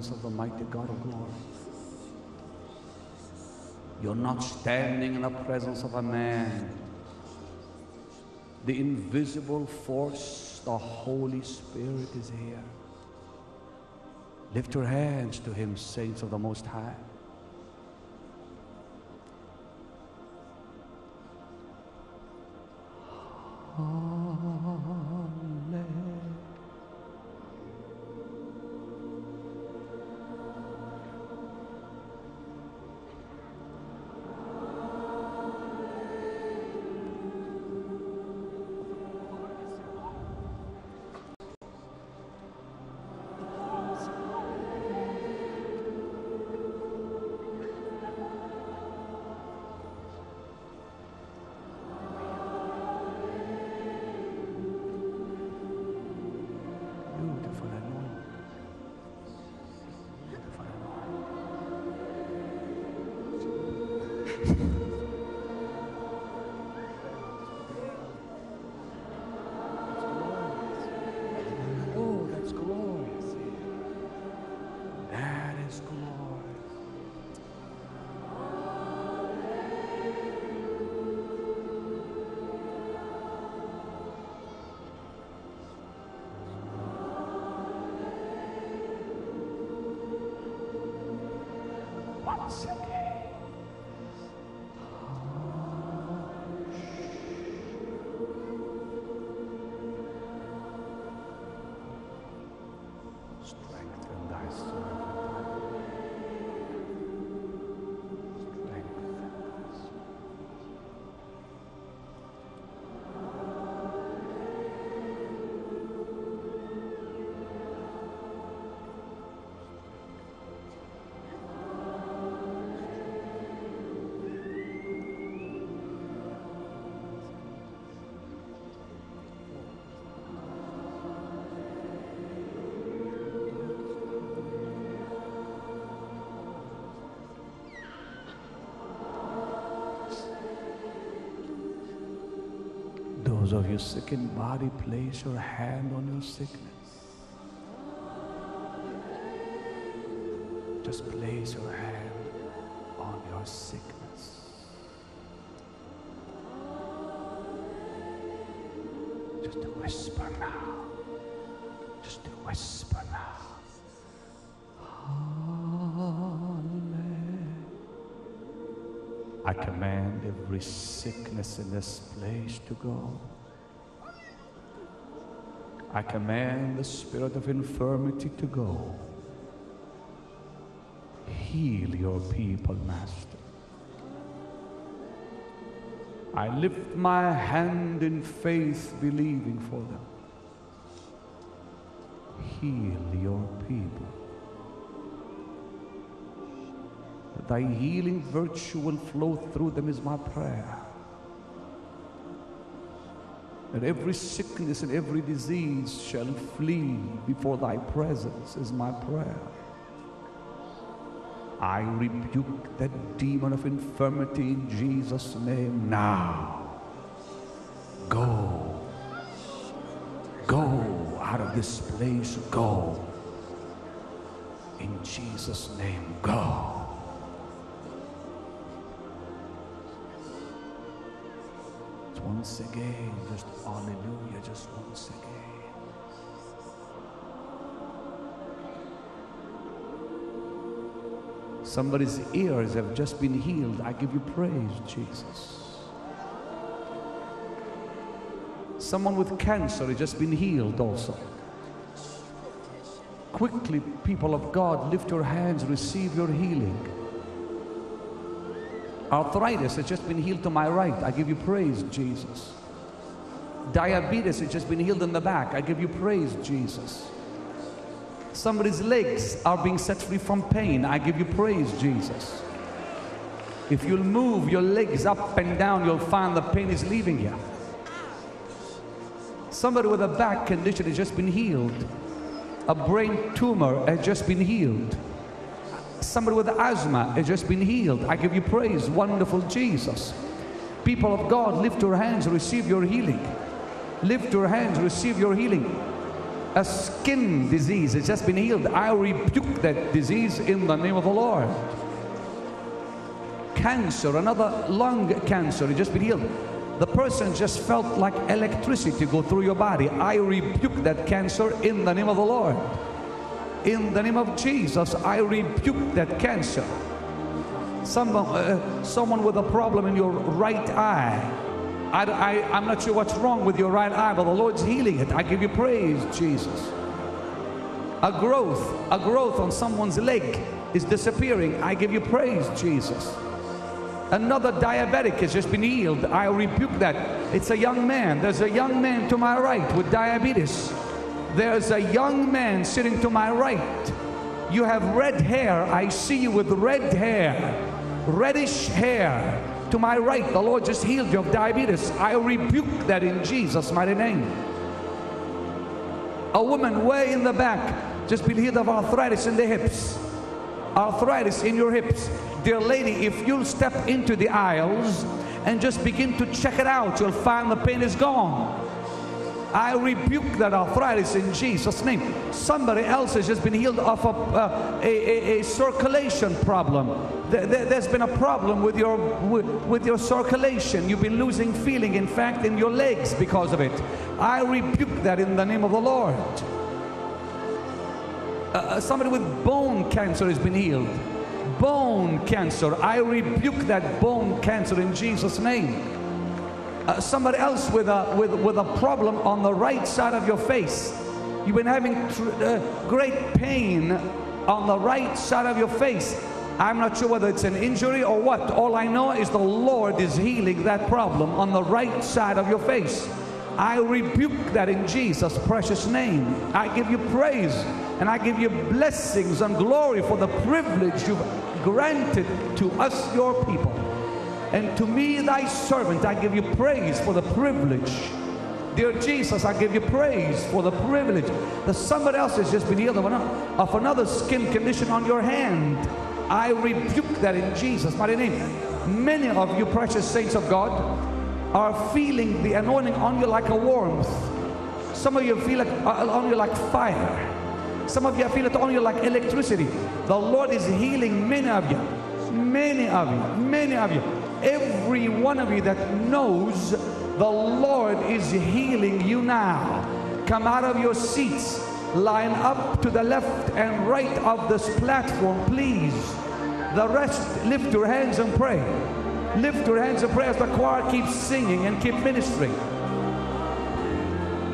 Presence of the mighty God of glory. You're not standing in the presence of a man. The invisible force, the Holy Spirit is here. Lift your hands to Him, saints of the Most High. Those of you sick in body, place your hand on your sickness. Just place your hand on your sickness. Just a whisper now. Just a whisper now. I command every sickness in this place to go. I command the spirit of infirmity to go. Heal your people, Master. I lift my hand in faith, believing for them. Heal your people. Thy healing virtue will flow through them is my prayer. That every sickness and every disease shall flee before thy presence is my prayer. I rebuke that demon of infirmity in Jesus' name now. Go. Go out of this place. Go. In Jesus' name, go. Once again, just hallelujah, just once again. Somebody's ears have just been healed. I give you praise, Jesus. Someone with cancer has just been healed also. Quickly, people of God, lift your hands, receive your healing. Arthritis has just been healed to my right. I give you praise, Jesus. Diabetes has just been healed in the back. I give you praise, Jesus. Somebody's legs are being set free from pain. I give you praise, Jesus. If you'll move your legs up and down, you'll find the pain is leaving you. Somebody with a back condition has just been healed. A brain tumor has just been healed. Somebody with asthma has just been healed. I give you praise, wonderful Jesus. People of God, lift your hands, receive your healing. Lift your hands, receive your healing. A skin disease has just been healed. I rebuke that disease in the name of the Lord. Cancer, another lung cancer has just been healed. The person just felt like electricity go through your body. I rebuke that cancer in the name of the Lord. In the name of Jesus, I rebuke that cancer. Someone, uh, someone with a problem in your right eye. I, I, I'm not sure what's wrong with your right eye, but the Lord's healing it. I give you praise, Jesus. A growth, a growth on someone's leg is disappearing. I give you praise, Jesus. Another diabetic has just been healed. I rebuke that. It's a young man. There's a young man to my right with diabetes. There's a young man sitting to my right. You have red hair. I see you with red hair, reddish hair. To my right, the Lord just healed you of diabetes. I rebuke that in Jesus' mighty name. A woman way in the back just been healed of arthritis in the hips. Arthritis in your hips. Dear lady, if you'll step into the aisles and just begin to check it out, you'll find the pain is gone. I rebuke that arthritis in Jesus' name. Somebody else has just been healed of a, uh, a, a, a, circulation problem. There, has been a problem with your with, with your circulation. You've been losing feeling, in fact, in your legs because of it. I rebuke that in the name of the Lord. Uh, uh somebody with bone cancer has been healed. Bone cancer. I rebuke that bone cancer in Jesus' name uh, somebody else with a, with, with a problem on the right side of your face. You've been having uh, great pain on the right side of your face. I'm not sure whether it's an injury or what. All I know is the Lord is healing that problem on the right side of your face. I rebuke that in Jesus' precious name. I give you praise and I give you blessings and glory for the privilege you've granted to us, your people. And to me, thy servant, I give you praise for the privilege. Dear Jesus, I give you praise for the privilege that somebody else has just been healed of another, of another skin condition on your hand. I rebuke that in Jesus' mighty name. Many of you precious saints of God, are feeling the anointing on you like a warmth. Some of you feel like uh, on you like fire. Some of you feel it on you like electricity. The Lord is healing many of you. Many of you. Many of you. Every one of you that knows the Lord is healing you now. Come out of your seats. Line up to the left and right of this platform, please. The rest, lift your hands and pray. Lift your hands and pray as the choir keeps singing and keep ministering.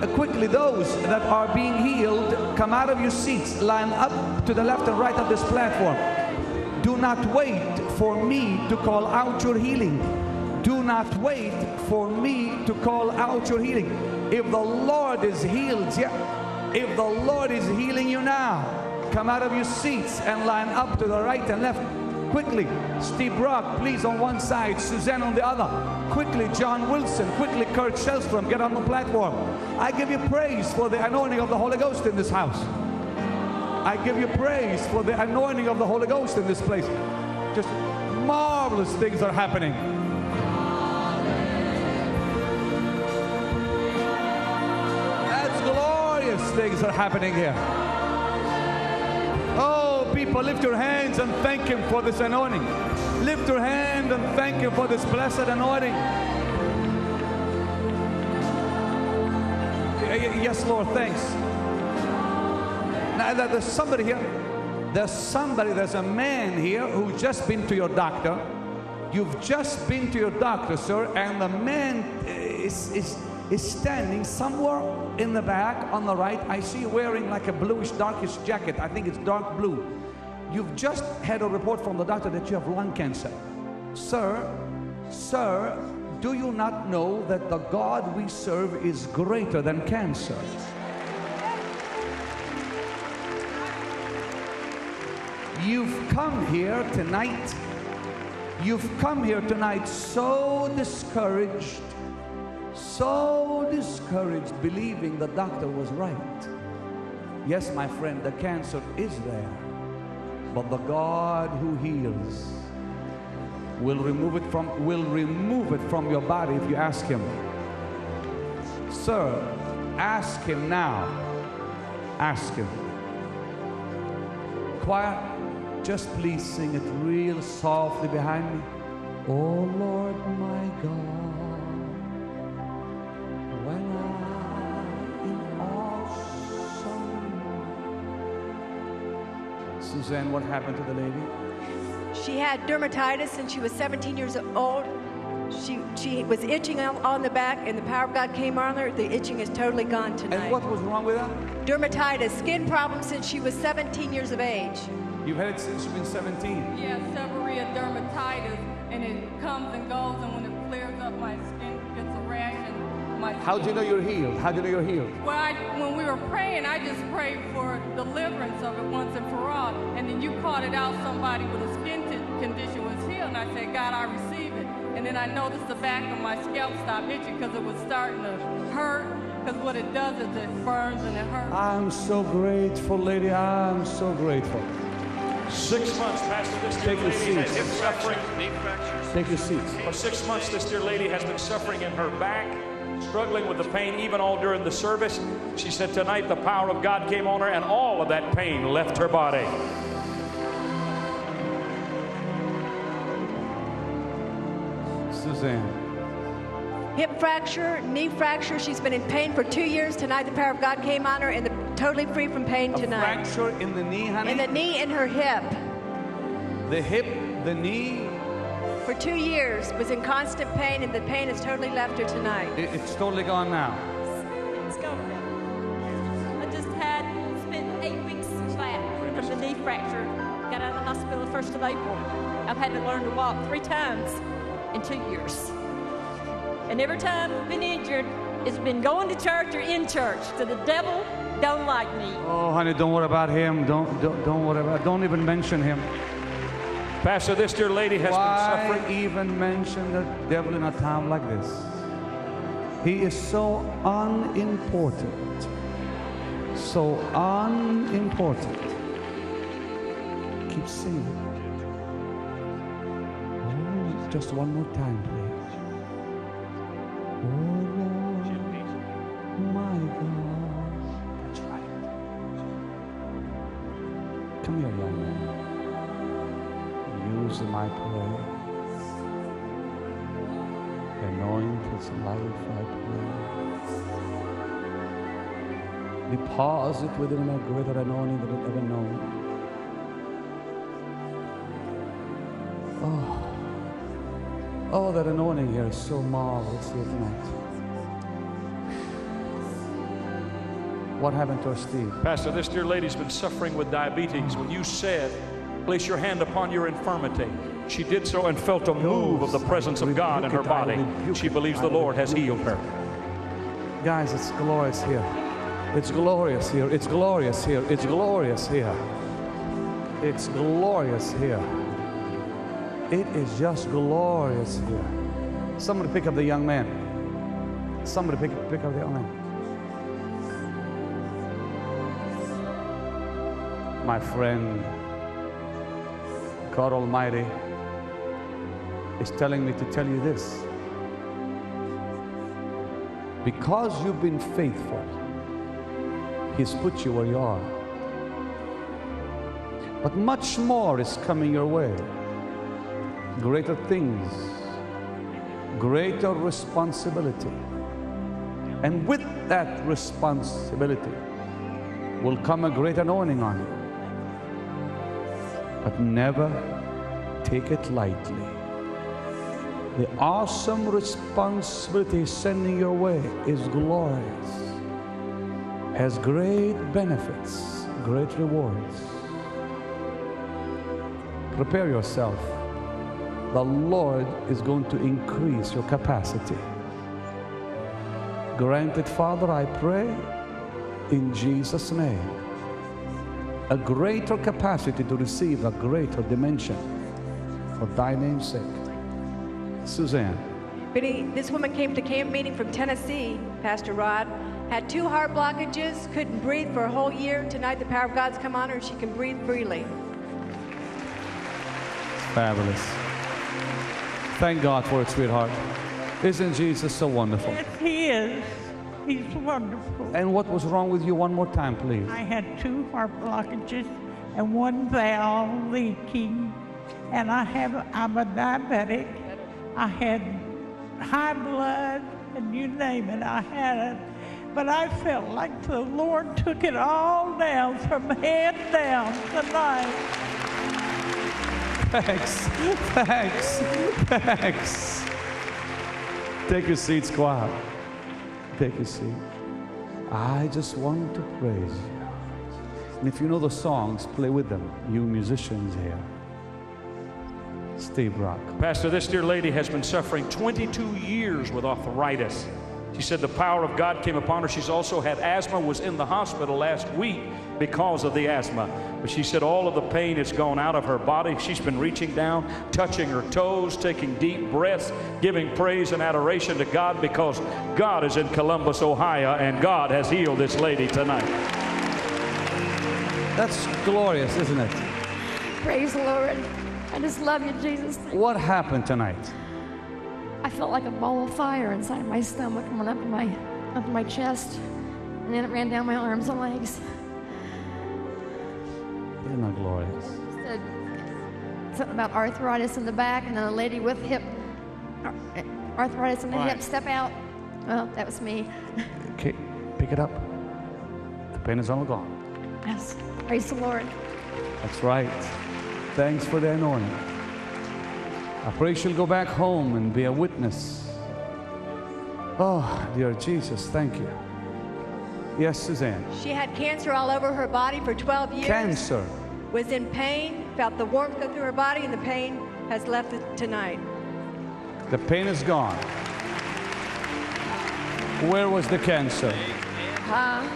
Uh, quickly, those that are being healed, come out of your seats, line up to the left and right of this platform. Do not wait for me to call out your healing. Do not wait for me to call out your healing. If the Lord is healed, yeah, if the Lord is healing you now, come out of your seats and line up to the right and left Quickly, Steve Brock, please, on one side, Suzanne on the other. Quickly, John Wilson. Quickly, Kurt Shellstrom, get on the platform. I give you praise for the anointing of the Holy Ghost in this house. I give you praise for the anointing of the Holy Ghost in this place. Just marvelous things are happening. That's glorious things are happening here Oh, people, lift your hands and thank Him for this anointing. Lift your hand and thank Him for this blessed anointing. Yes, Lord, thanks. Now, there's somebody here. There's somebody, there's a man here who's just been to your doctor. You've just been to your doctor, sir, and the man is, is, is standing somewhere in the back on the right. I see wearing like a bluish, darkish jacket. I think it's dark blue. You've just had a report from the doctor that you have lung cancer. Sir, sir, do you not know that the God we serve is greater than cancer? You've come here tonight. You've come here tonight so discouraged, so discouraged, believing the doctor was right. Yes, my friend, the cancer is there. But the God who heals will remove it from will remove it from your body if you ask him. Sir, ask him now. Ask him. Choir, just please sing it real softly behind me. Oh Lord my God. When I in awesome. Suzanne, what happened to the lady? She had dermatitis since she was 17 years old. She, she was itching on the back, and the power of God came on her. The itching is totally gone tonight. And what was wrong with her? Dermatitis, skin problems since she was 17 years of age. You've had it since you've been 17? Yeah, seborrheic dermatitis, and it comes and goes, and when it clears up, my skin gets a rash, And my How do you know you're healed? How do you know you're healed? Well, I, when we were praying, I just prayed for deliverance of it once and for all. And then you called it out somebody with a skin condition was healed. And I said, God, I receive it. And then I noticed the back of my scalp stopped itching because it was starting to hurt. Because what it does is it burns and it hurts. I'm so grateful, lady. I'm so grateful. Six months, Pastor, this dear lady has been suffering. Take your seats. For six months, this dear lady has been suffering in her back struggling with the pain even all during the service. She said tonight the power of God came on her and all of that pain left her body. Suzanne. Hip fracture, knee fracture. She's been in pain for two years. Tonight, the power of God came on her and the, totally free from pain A tonight. fracture in the knee, honey? In the knee and her hip. The hip, the knee, for two years, was in constant pain, and the pain has totally left her tonight. It, it's totally gone now. It's gone now. I just had spent eight weeks flat from the knee fracture. Got out of the hospital the first of April. I've had to learn to walk three times in two years. And every time I've been injured, it's been going to church or in church. to the devil don't like me. Oh, honey, don't worry about him. Don't don't, don't worry about. Don't even mention him. Pastor, this dear lady has Why been suffering. even mention the devil in a time like this? He is so unimportant. So unimportant. Keep singing. Oh, just one more time, I pray. Deposit within a greater anointing than it ever known. Oh, oh, that anointing here is so marvelous here tonight. What happened to us, Steve? Pastor, this dear lady's been suffering with diabetes. When you said, place your hand upon your infirmity, she did so and felt a move of the presence of God in her body. She believes the Lord has healed her. Guys, it's glorious here. It's glorious here. It's glorious here. It's glorious here. It's glorious here. It is just glorious here. Somebody pick up the young man. Somebody pick, pick up the young man. My friend, God Almighty is telling me to tell you this. Because you've been faithful, He's put you where you are. But much more is coming your way. Greater things, greater responsibility. And with that responsibility will come a great anointing on you. But never take it lightly. The awesome responsibility sending your way is glorious, has great benefits, great rewards. Prepare yourself. The Lord is going to increase your capacity. Grant it, Father, I pray, in Jesus' name. A greater capacity to receive a greater dimension for thy name's sake. Suzanne. Benny, this woman came to camp meeting from Tennessee, Pastor Rod, had two heart blockages, couldn't breathe for a whole year. Tonight, the power of God's come on her and she can breathe freely. Fabulous. Thank God for it, sweetheart. Isn't Jesus so wonderful? Yes, he is. He's wonderful. And what was wrong with you? One more time, please. I had two heart blockages and one valve leaking, and I have I'm a diabetic. I had high blood, and you name it, I had it. But I felt like the Lord took it all down from head down tonight. Thanks. Thanks. Thanks. Take your seats, quiet. Take your seat. I just want to praise you. And if you know the songs, play with them. You musicians here. Steve Brock. Pastor, this dear lady has been suffering 22 years with arthritis. She said the power of God came upon her. She's also had asthma, was in the hospital last week because of the asthma. But she said all of the pain has gone out of her body. She's been reaching down, touching her toes, taking deep breaths, giving praise and adoration to God because God is in Columbus, Ohio, and God has healed this lady tonight. That's glorious, isn't it? Praise the Lord. I just love you, Jesus. What happened tonight? I felt like a ball of fire inside my stomach went up to my up to my chest, and then it ran down my arms and legs. Isn't that glorious? Said something about arthritis in the back, and then a lady with hip arthritis in the Right. hip step out. Well, that was me. Okay, pick it up. The pain is all gone. Yes. Praise the Lord. That's right. Thanks for the anointing. I pray she'll go back home and be a witness. Oh, dear Jesus, thank you. Yes, Suzanne. She had cancer all over her body for 12 years. Cancer. Was in pain, felt the warmth go through her body, and the pain has left it tonight. The pain is gone. Where was the cancer? Huh?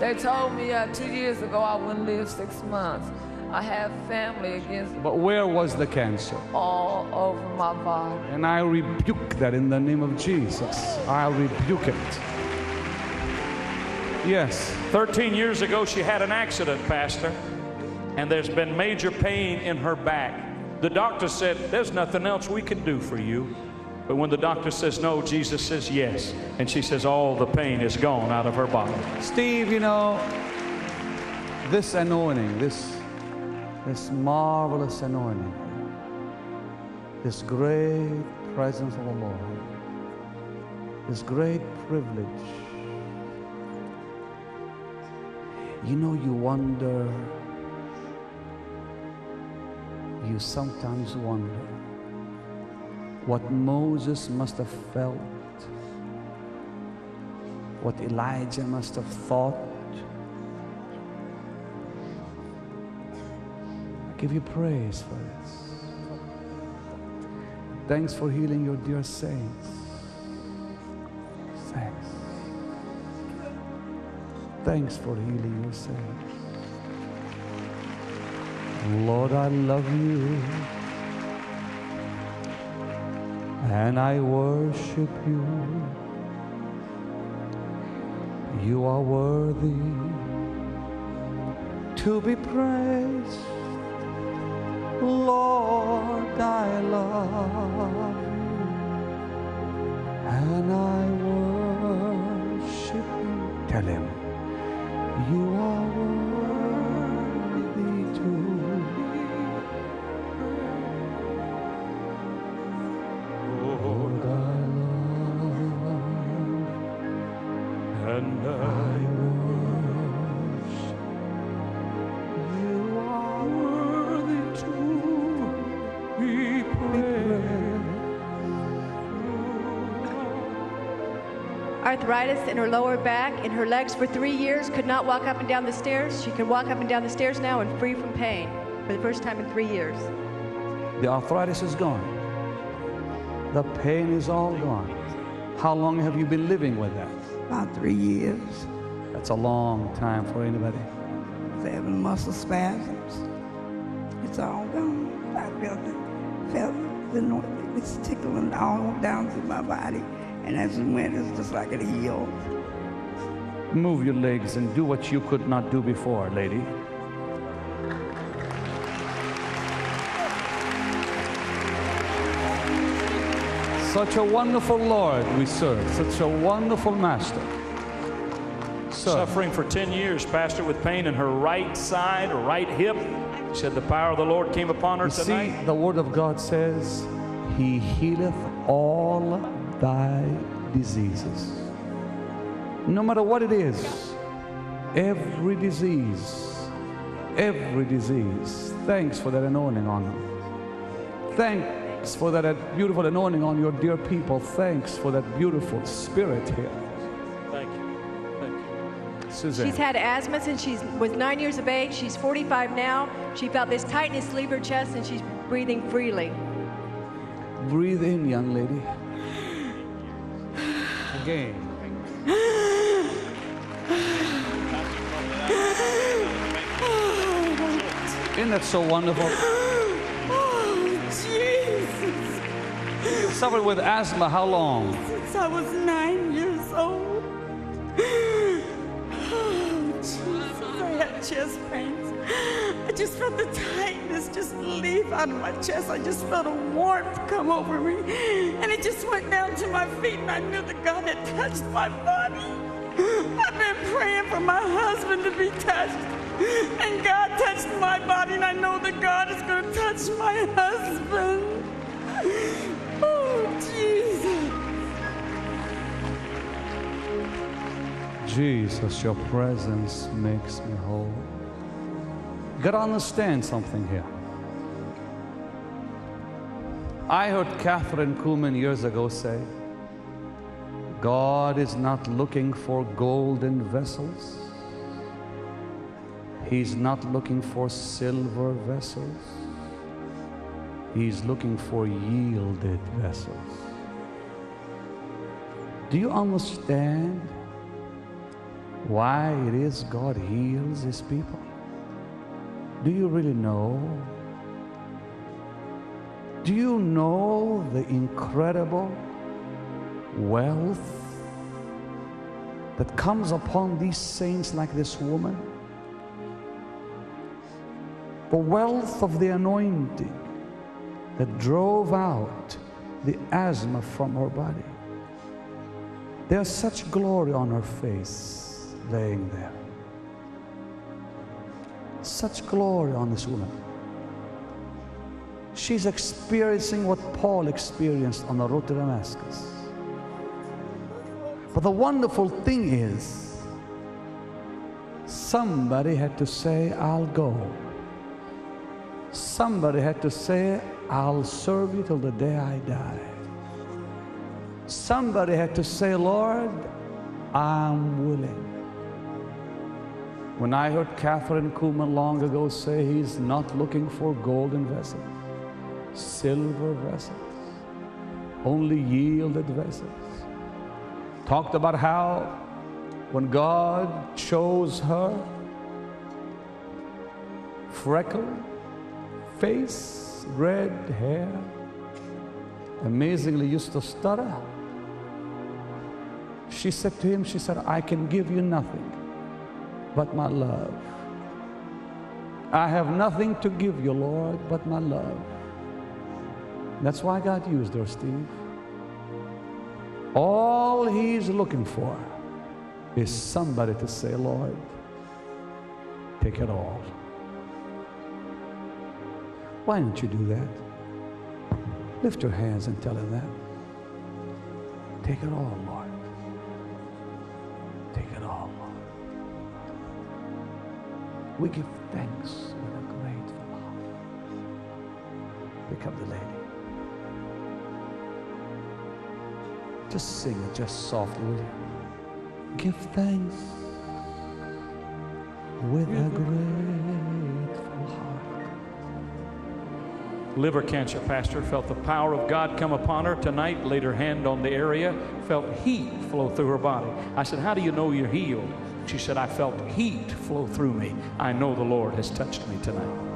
They told me uh, two years ago I wouldn't live six months. I have family against But where was the cancer? all over my body. And I rebuke that in the name of Jesus. I rebuke it. Yes. 13 years ago, she had an accident, Pastor, and there's been major pain in her back. The doctor said, There's nothing else we can do for you. But when the doctor says no, Jesus says yes. And she says all the pain is gone out of her body. Steve, you know, this anointing, this, this marvelous anointing, this great presence of the Lord, this great privilege. You know, you wonder, you sometimes wonder what Moses must have felt, what Elijah must have thought. Give you praise for this. Thanks for healing your dear saints. Thanks. Thanks for healing your saints. Lord, I love you and I worship you. You are worthy to be praised. Lord, I love you and I worship you. Tell him, you are Arthritis in her lower back and her legs for three years, could not walk up and down the stairs. She can walk up and down the stairs now and free from pain for the first time in three years. The arthritis is gone. The pain is all gone. How long have you been living with that? About three years. That's a long time for anybody. Seven muscle spasms. It's all gone. I felt it. Felt the no- it's tickling all down through my body. And as it went, it's just like it healed. Move your legs and do what you could not do before, lady. Such a wonderful Lord we serve, such a wonderful Master. Sir, Suffering for 10 years, Pastor, with pain in her right side right hip. She said the power of the Lord came upon her you see, the Word of God says, He healeth all thy diseases. No matter what it is, every disease, every disease. Thanks for that anointing on them. Thanks for that beautiful anointing on your dear people. Thanks for that beautiful spirit here. Thank you. Thank you. Suzanne. She's had asthma since she was nine years of age. She's 45 now. She felt this tightness leave her chest and she's breathing freely. Breathe in, young lady. Again. Isn't that so wonderful? Oh, Jesus. You suffered with asthma how long? Since I was nine years old. Oh, Jesus. I had chest pains. Just felt the tightness just leave out of my chest. I just felt a warmth come over me. And it just went down to my feet, and I knew that God had touched my body. I've been praying for my husband to be touched. And God touched my body, and I know that God is going to touch my husband. Oh, Jesus. Jesus, your presence makes me whole. Got to understand something here. I heard Kathryn Kuhlman years ago say, God is not looking for golden vessels. He's not looking for silver vessels. He's looking for yielded vessels. Do you understand why it is God heals his people? Do you really know? Do you know the incredible wealth that comes upon these saints like this woman? The wealth of the anointing that drove out the asthma from her body. There's such glory on her face laying there. Such glory on this woman. She's experiencing what Paul experienced on the road to Damascus. But the wonderful thing is, somebody had to say, I'll go. Somebody had to say, I'll serve you till the day I die. Somebody had to say, Lord, I'm willing. When I heard Kathryn Kuhlman long ago say he's not looking for golden vessels, silver vessels, only yielded vessels. Talked about how when God chose her, freckled face, red hair, amazingly used to stutter. She said to him, She said, I can give you nothing but my love. I have nothing to give you, Lord, but my love. That's why God used her, Steve. All He's looking for is somebody to say, Lord, take it all. Why don't you do that? Lift your hands and tell Him that. Take it all, Lord. We give thanks with a grateful heart. Pick up the lady. Just sing it just softly, will you? Give thanks with a grateful heart. Liver cancer, Pastor, felt the power of God come upon her tonight, laid her hand on the area, felt heat flow through her body. I said, How do you know you're healed? She said, I felt heat flow through me. I know the Lord has touched me tonight.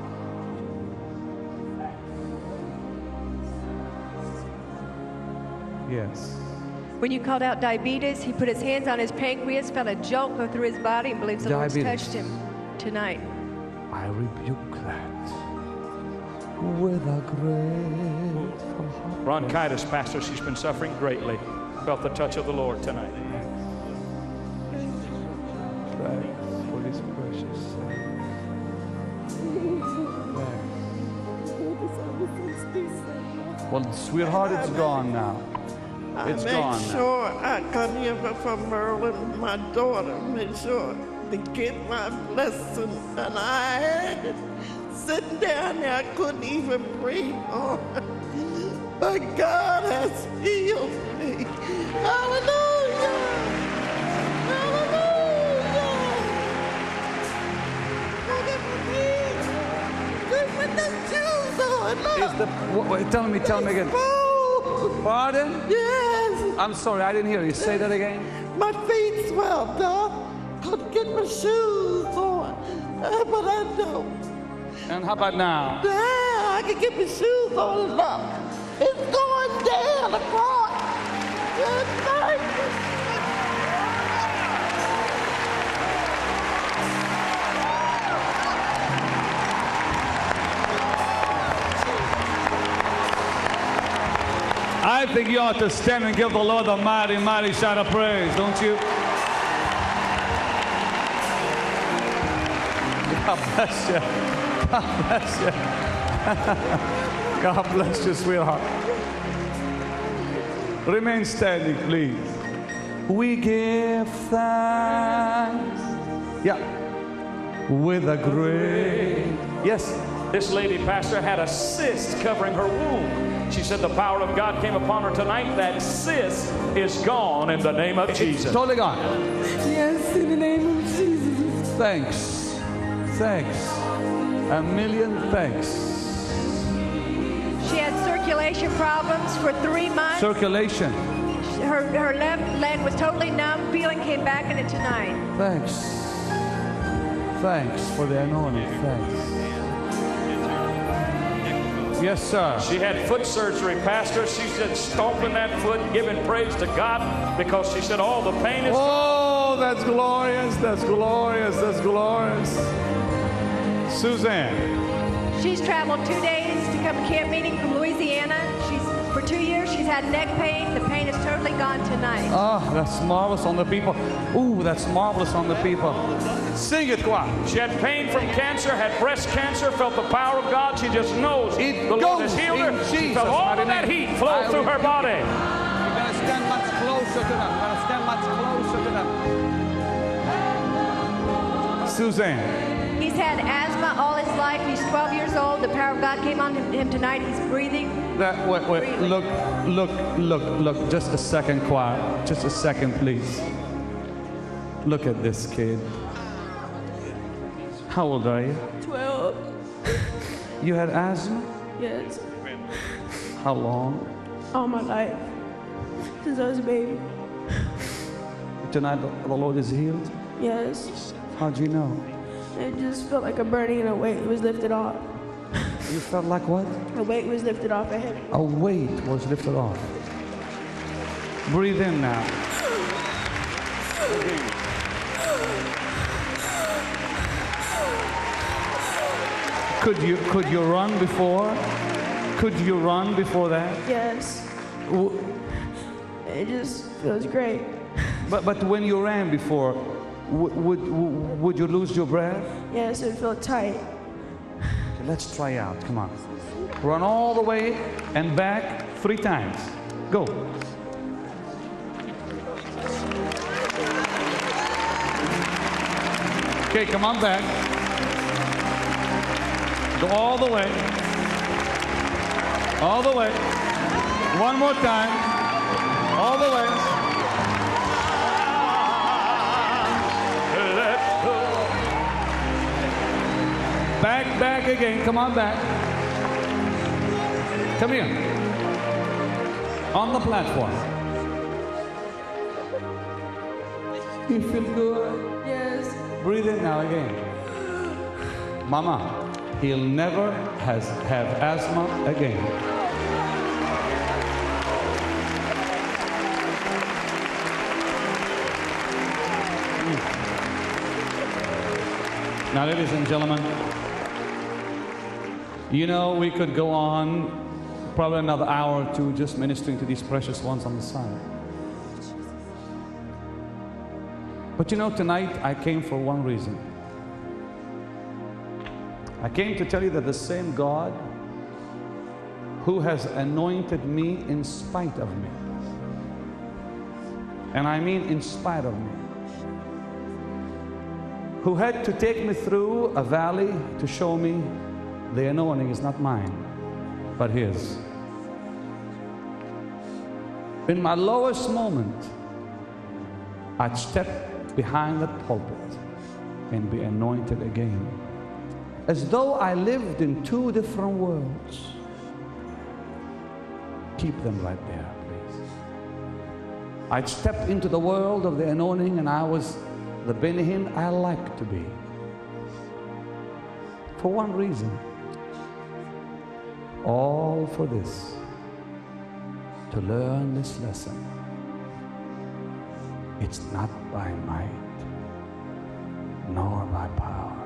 Yes. When you called out diabetes, he put his hands on his pancreas, felt a jolt go through his body, and believes the Lord's Diabetes. touched him tonight. I rebuke that with a grateful heart. Bronchitis, Pastor, she's been suffering greatly. Felt the touch of the Lord tonight. Sweetheart, it's gone now. It's I make gone now. sure I come here from Maryland, my daughter, make sure to get my blessing. And I had it sitting down there, I couldn't even breathe on. But God has healed me. Hallelujah! Is the wha- wha- tell me, tell me again. Pardon? yes. I'm sorry, I didn't hear you. Say that again. My feet swelled up. Couldn't get my shoes on. Uh, but I don't. And how about now? Now I can get my shoes on. Look, it's going down across. Good I think you ought to stand and give the Lord a mighty, mighty shout of praise, don't you? God bless you. God bless you. God bless you, sweetheart. Remain standing, please. We give thanks. Yeah. With a great. Yes. This lady, Pastor, had a cyst covering her womb. She said the power of God came upon her tonight. That cyst is gone in the name of Jesus. Totally gone. Yes, in the name of Jesus. Thanks. Thanks. A million thanks. She had circulation problems for three months. Circulation. her, her left leg was totally numb. Feeling came back in it tonight. Thanks. Thanks for the anointing. Thanks. Yes, sir. She had foot surgery, Pastor. She said, stomping that foot, giving praise to God because she said all the pain is. Oh, that's glorious. That's glorious. That's glorious. Suzanne. She's traveled two days to come to camp meeting from Louisiana. Had neck pain. The pain is totally gone tonight. Oh, that's marvelous on the people. Ooh, that's marvelous on the people. Sing it, choir. She had pain from cancer, had breast cancer, felt the power of God. She just knows It the Lord has healed her. in She Jesus' felt all mighty of that heat flow I through her body. You're going to stand much closer to them. You're going to stand much closer to them. Suzanne, He's had asthma all his life. He's 12 years old. The power of God came on him tonight. He's breathing. that, wait, wait, Really? look, look, look, look, just a second, choir. Just a second, please. Look at this kid. How old are you? 12. You had asthma? Yes. How long? All my life. Since I was a baby. Tonight the the Lord is healed? Yes. How do you know? It just felt like a burning and a weight was lifted off. You felt like what? A weight was lifted off. I had A weight was lifted off. Breathe in now. Could you could you run before? Could you run before that? yes. W- It just feels great. But but when you ran before, w- would would you lose your breath? Yes, it felt tight. Okay, let's try out. Come on. Run all the way and back three times. Go. Okay, come on back. Go all the way. All the way. One more time. All the way. Back, back again. Come on back. Come here. On the platform. You feel good? Yes. Breathe in now again. Mama, he'll never has have asthma again. Now, ladies and gentlemen, you know we could go on probably another hour or two just ministering to these precious ones on the side. But you know, tonight I came for one reason. I came to tell you that the same God who has anointed me in spite of me, and I mean in spite of me, who had to take me through a valley to show me the anointing is not mine, but His. In my lowest moment, I'd step behind that pulpit and be anointed again. As though I lived in two different worlds. Keep them right there, please. I'd step into the world of the anointing and I was the Benny Hinn I like to be. For one reason. All for this. To learn this lesson. It's not by might, nor by power,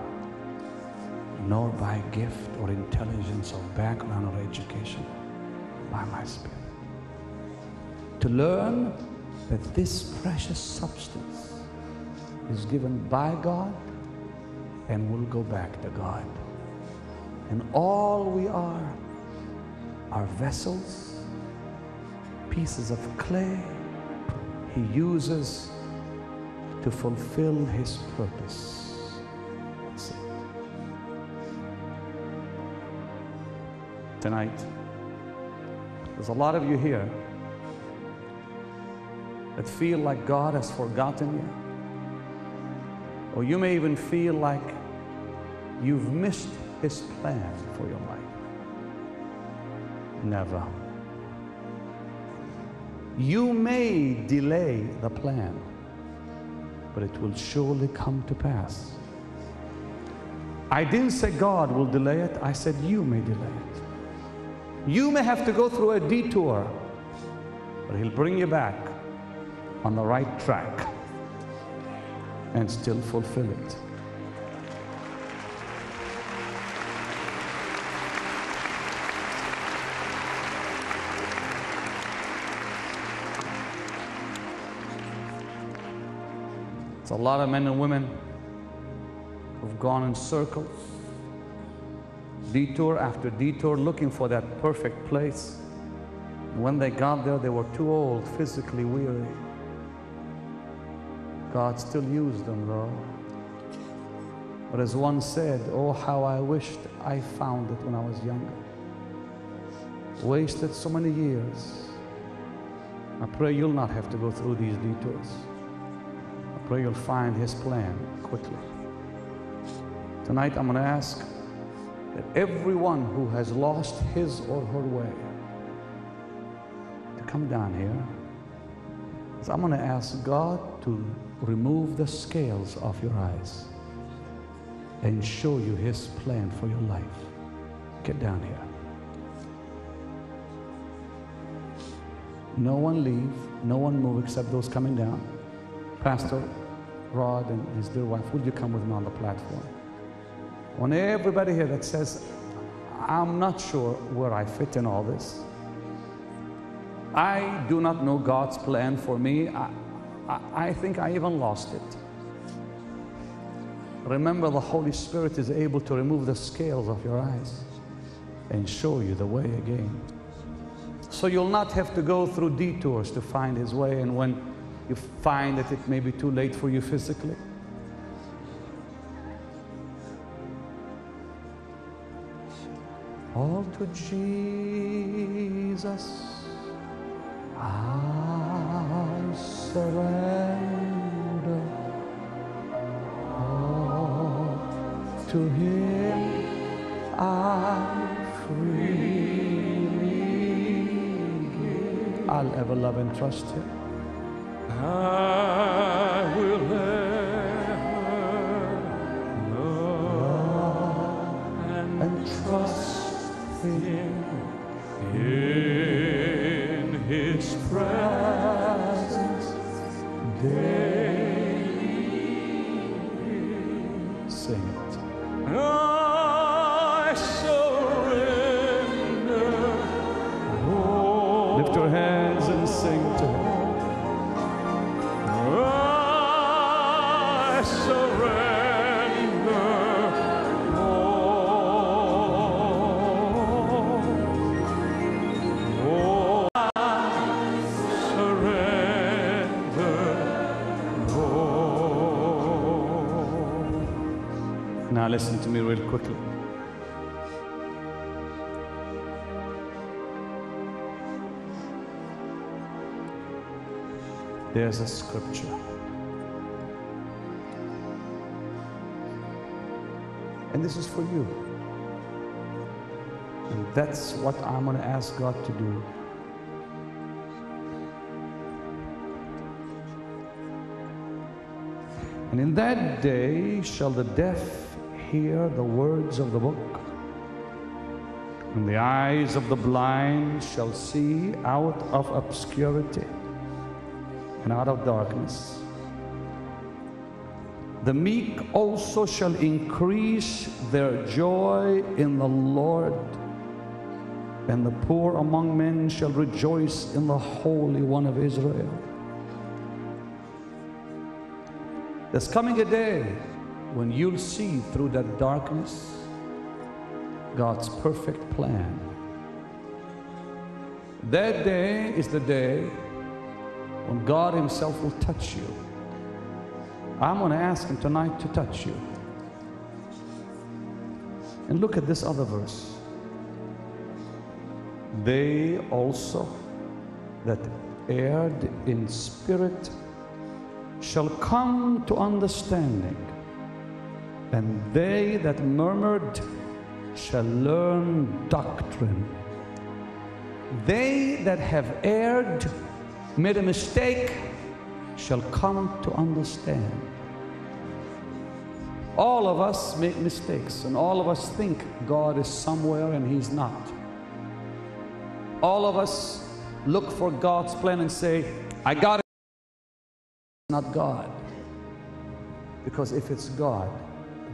nor by gift or intelligence or background or education, by my spirit. To learn that this precious substance is given by God and will go back to God. And all we are are vessels, pieces of clay he uses to fulfill his purpose. Tonight, there's a lot of you here that feel like God has forgotten you. Or you may even feel like you've missed his plan for your life. Never. You may delay the plan, but it will surely come to pass. I didn't say God will delay it, I said you may delay it. You may have to go through a detour, but He'll bring you back on the right track and still fulfill it. It's a lot of men and women who've gone in circles, detour after detour, looking for that perfect place. When they got there, they were too old, physically weary. God still used them, though. But as one said, Oh, how I wished I found it when I was younger. Wasted so many years. I pray you'll not have to go through these detours. Pray you'll find His plan quickly. Tonight, I'm going to ask that everyone who has lost his or her way to come down here. So I'm going to ask God to remove the scales off your eyes and show you His plan for your life. Get down here. No one leave, no one move except those coming down. Pastor Rod and his dear wife, would you come with me on the platform? Want everybody here that says, I'm not sure where I fit in all this. I do not know God's plan for me. I, I, I think I even lost it. Remember, the Holy Spirit is able to remove the scales of your eyes and show you the way again. So you'll not have to go through detours to find His way. And when you find that it may be too late for you physically, all to Jesus I surrender. All to Him I freely give. I'll ever love and trust Him. In His presence daily. Now listen to me real quickly. There's a scripture. And this is for you. And that's what I'm going to ask God to do. And in that day shall the deaf hear the words of the book, and the eyes of the blind shall see out of obscurity and out of darkness. The meek also shall increase their joy in the Lord, and the poor among men shall rejoice in the Holy One of Israel. There's coming a day when you'll see through that darkness God's perfect plan. That day is the day when God Himself will touch you. I'm going to ask Him tonight to touch you. And look at this other verse. They also that erred in spirit shall come to understanding, and they that murmured shall learn doctrine. They that have erred, made a mistake, shall come to understand. All of us make mistakes, and all of us think God is somewhere and He's not. All of us look for God's plan and say, I got it. It's not God. Because if it's God,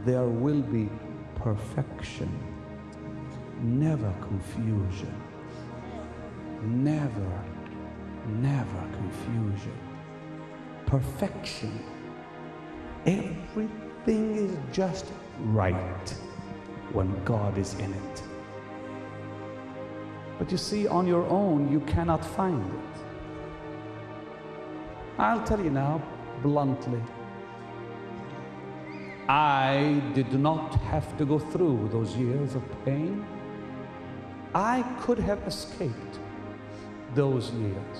there will be perfection, never confusion. Never, never confusion. Perfection Everything is just right when God is in it. But you see, on your own, you cannot find it. I'll tell you now, bluntly. I did not have to go through those years of pain. I could have escaped those years.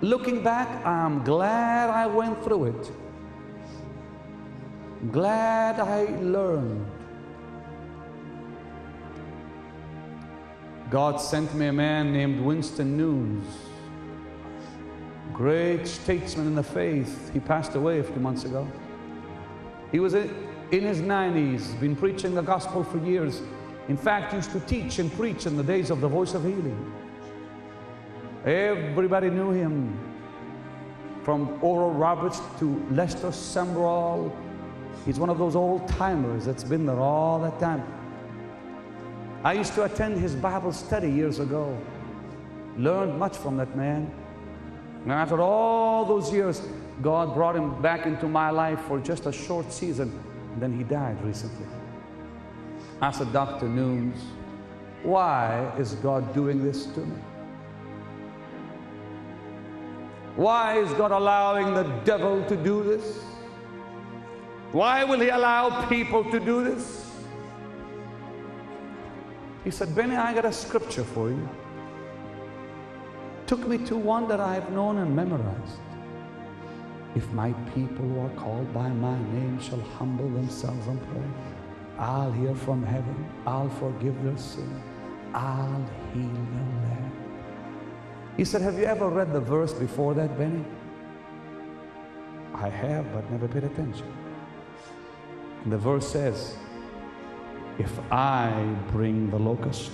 Looking back, I'm glad I went through it. Glad I learned. God sent me a man named Winston Nunes, great statesman in the faith. He passed away a few months ago. He was in his 90s, been preaching the gospel for years. In fact, used to teach and preach in the days of the voice of healing. Everybody knew him. From Oral Roberts to Lester Sumrall. He's one of those old timers that's been there all that time. I used to attend his Bible study years ago. Learned much from that man. And after all those years, God brought him back into my life for just a short season. And then he died recently. I said, Dr. Nunes, why is God doing this to me? Why is God allowing the devil to do this? Why will he allow people to do this? He said, Benny, I got a scripture for you. Took me to one that I've known and memorized. If my people who are called by my name shall humble themselves and pray, I'll hear from heaven, I'll forgive their sin, I'll heal their land. He said, Have you ever read the verse before that, Benny? I have, but never paid attention. And the verse says, If I bring the locust,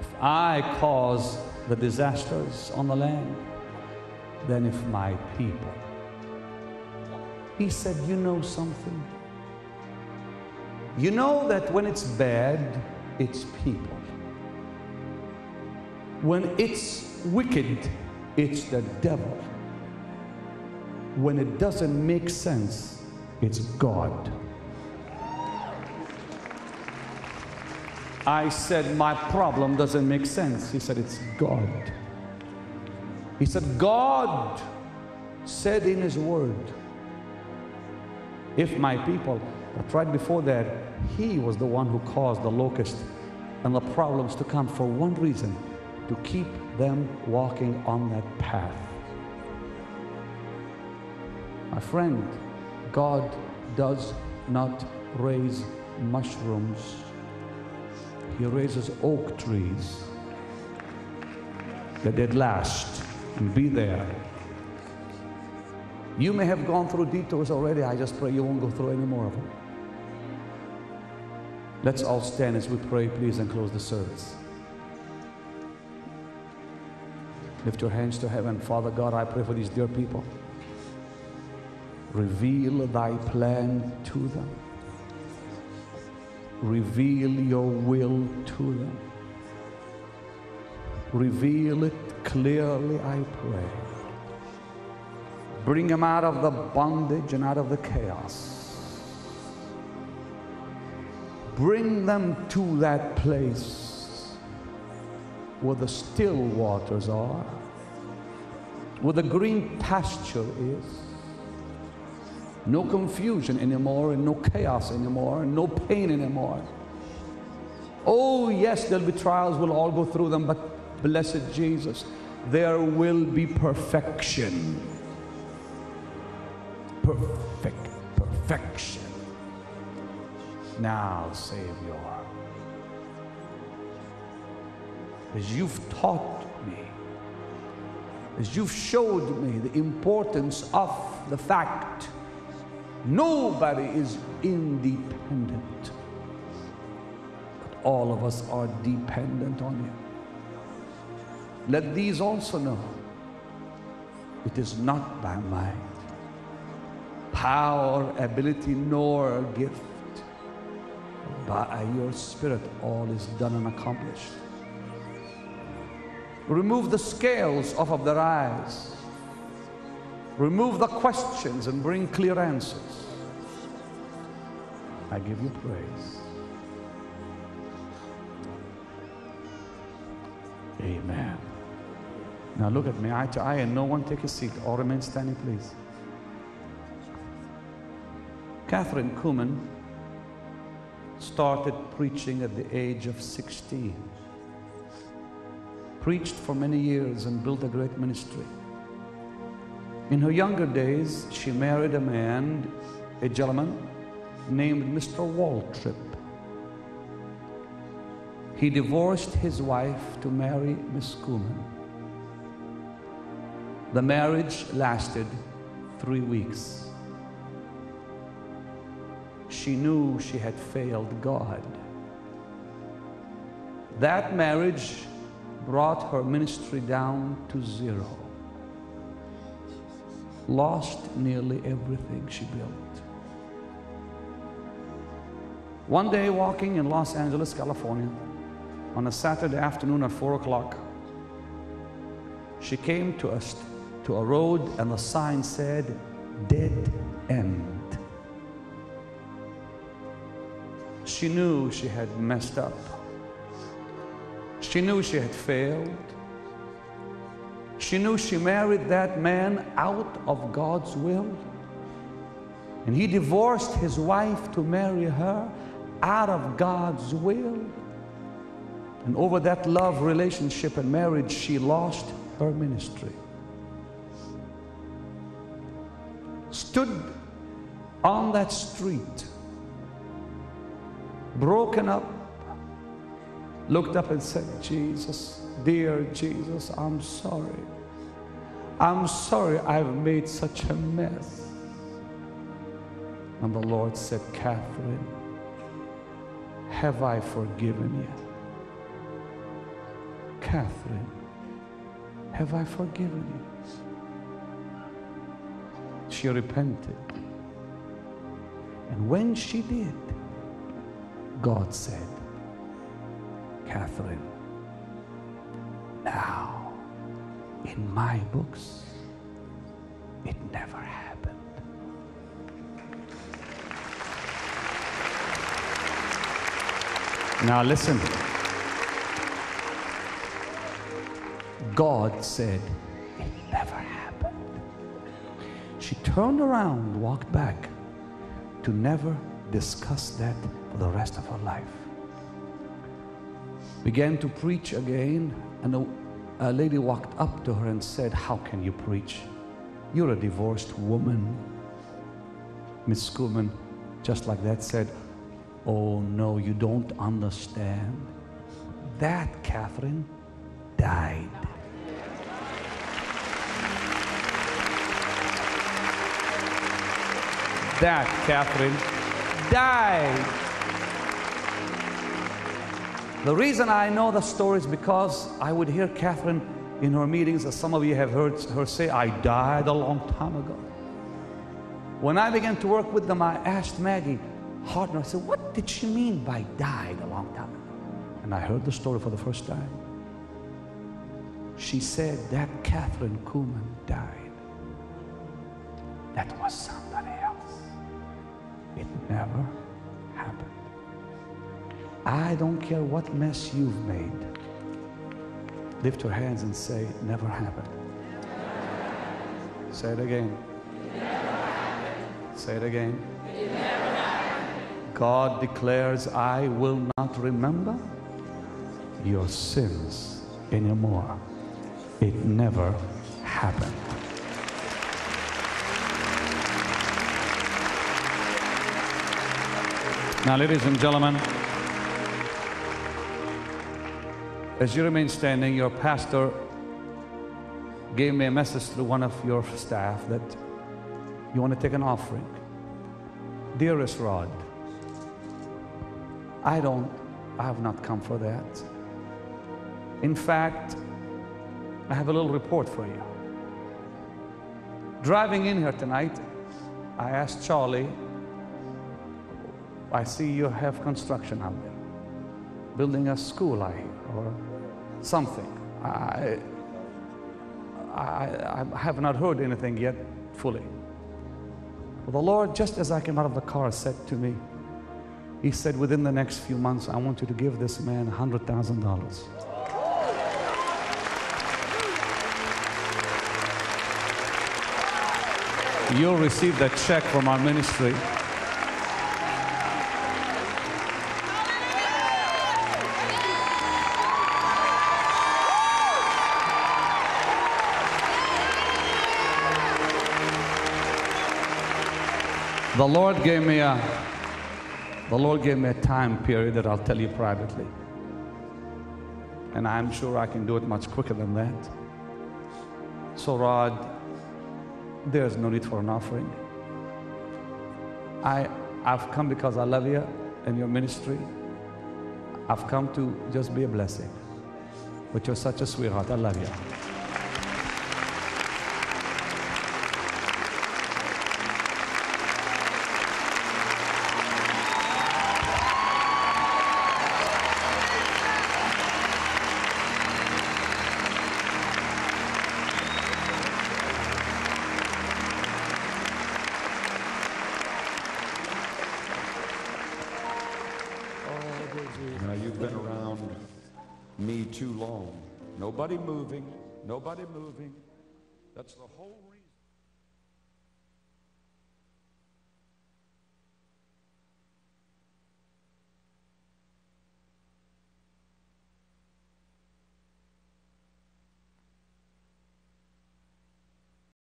if I cause the disasters on the land, than if my people. He said, You know something? You know that when it's bad, it's people. When it's wicked, it's the devil. When it doesn't make sense, it's God. I said, My problem doesn't make sense. He said, It's God. He said, God said in His Word, if my people, but right before that, He was the one who caused the locust and the problems to come for one reason to keep them walking on that path. My friend, God does not raise mushrooms, He raises oak trees that they'd last and be there. You may have gone through detours already. I just pray you won't go through any more of them. Let's all stand as we pray, please, and close the service. Lift your hands to heaven. Father God, I pray for these dear people. Reveal thy plan to them. Reveal your will to them. Reveal it clearly, I pray. Bring them out of the bondage and out of the chaos. Bring them to that place where the still waters are, where the green pasture is. No confusion anymore, and no chaos anymore, and no pain anymore. Oh, yes, there'll be trials, we'll all go through them, but blessed Jesus, there will be perfection. Perfect perfection. Now, Savior, as you've taught me, as you've showed me the importance of the fact nobody is independent, but all of us are dependent on you. Let these also know it is not by might, power, ability, nor gift. By your Spirit, all is done and accomplished. Remove the scales off of their eyes. Remove the questions and bring clear answers. I give you praise. Amen. Now look at me eye to eye and no one take a seat or remain standing, please. Kathryn Kuhlman started preaching at the age of 16. Preached for many years and built a great ministry. In her younger days, she married a man, a gentleman named Mr. Waltrip. He divorced his wife to marry Miss Kuhlman. The marriage lasted three weeks. She knew she had failed God. That marriage brought her ministry down to zero. Lost nearly everything she built. One day, walking in Los Angeles, California, on a Saturday afternoon at 4 o'clock, she came to a, to a road and the sign said, Dead End. She knew she had messed up. She knew she had failed. She knew she married that man out of God's will. And he divorced his wife to marry her out of God's will. And over that love relationship and marriage, she lost her ministry. Stood on that street, broken up, looked up and said, Jesus, dear Jesus, I'm sorry. I'm sorry I've made such a mess. And the Lord said, Kathryn, have I forgiven you? Kathryn, have I forgiven you? She repented. And when she did, God said, Kathryn, now in my books, it never happened. Now listen. God said it never happened. She turned around, walked back to never discuss that for the rest of her life. Began to preach again, and a, lady walked up to her and said, How can you preach? You're a divorced woman. Miss Kuhlman, just like that, said, Oh no, you don't understand. That Kathryn died. That Kathryn died. The reason I know the story is because I would hear Kathryn in her meetings, as some of you have heard her say, I died a long time ago. When I began to work with them, I asked Maggie Hartner, I said, What did she mean by died a long time ago? And I heard the story for the first time. She said that Kathryn Kuhlman died. That was somebody else. It never. I don't care what mess you've made. Lift your hands and say, never happened. Say it again. Say it again. God declares, I will not remember your sins anymore. It never happened. Now, ladies and gentlemen, as you remain standing, your pastor gave me a message through one of your staff that you want to take an offering. Dearest Rod, I don't, I have not come for that. In fact, I have a little report for you. Driving in here tonight, I asked Charlie, I see you have construction out there, building a school, I or something. I, I, I have not heard anything yet. fully. Well, the Lord, just as I came out of the car, said to me, He said, Within the next few months, I want you to give this man $100,000. You'll receive that check from our ministry. The Lord gave me a the Lord gave me a time period that I'll tell you privately. And I'm sure I can do it much quicker than that. So Rod, there's no need for an offering. I I've come because I love you and your ministry. I've come to just be a blessing. But you're such a sweetheart. I love you. Nobody moving, nobody moving. That's the whole reason.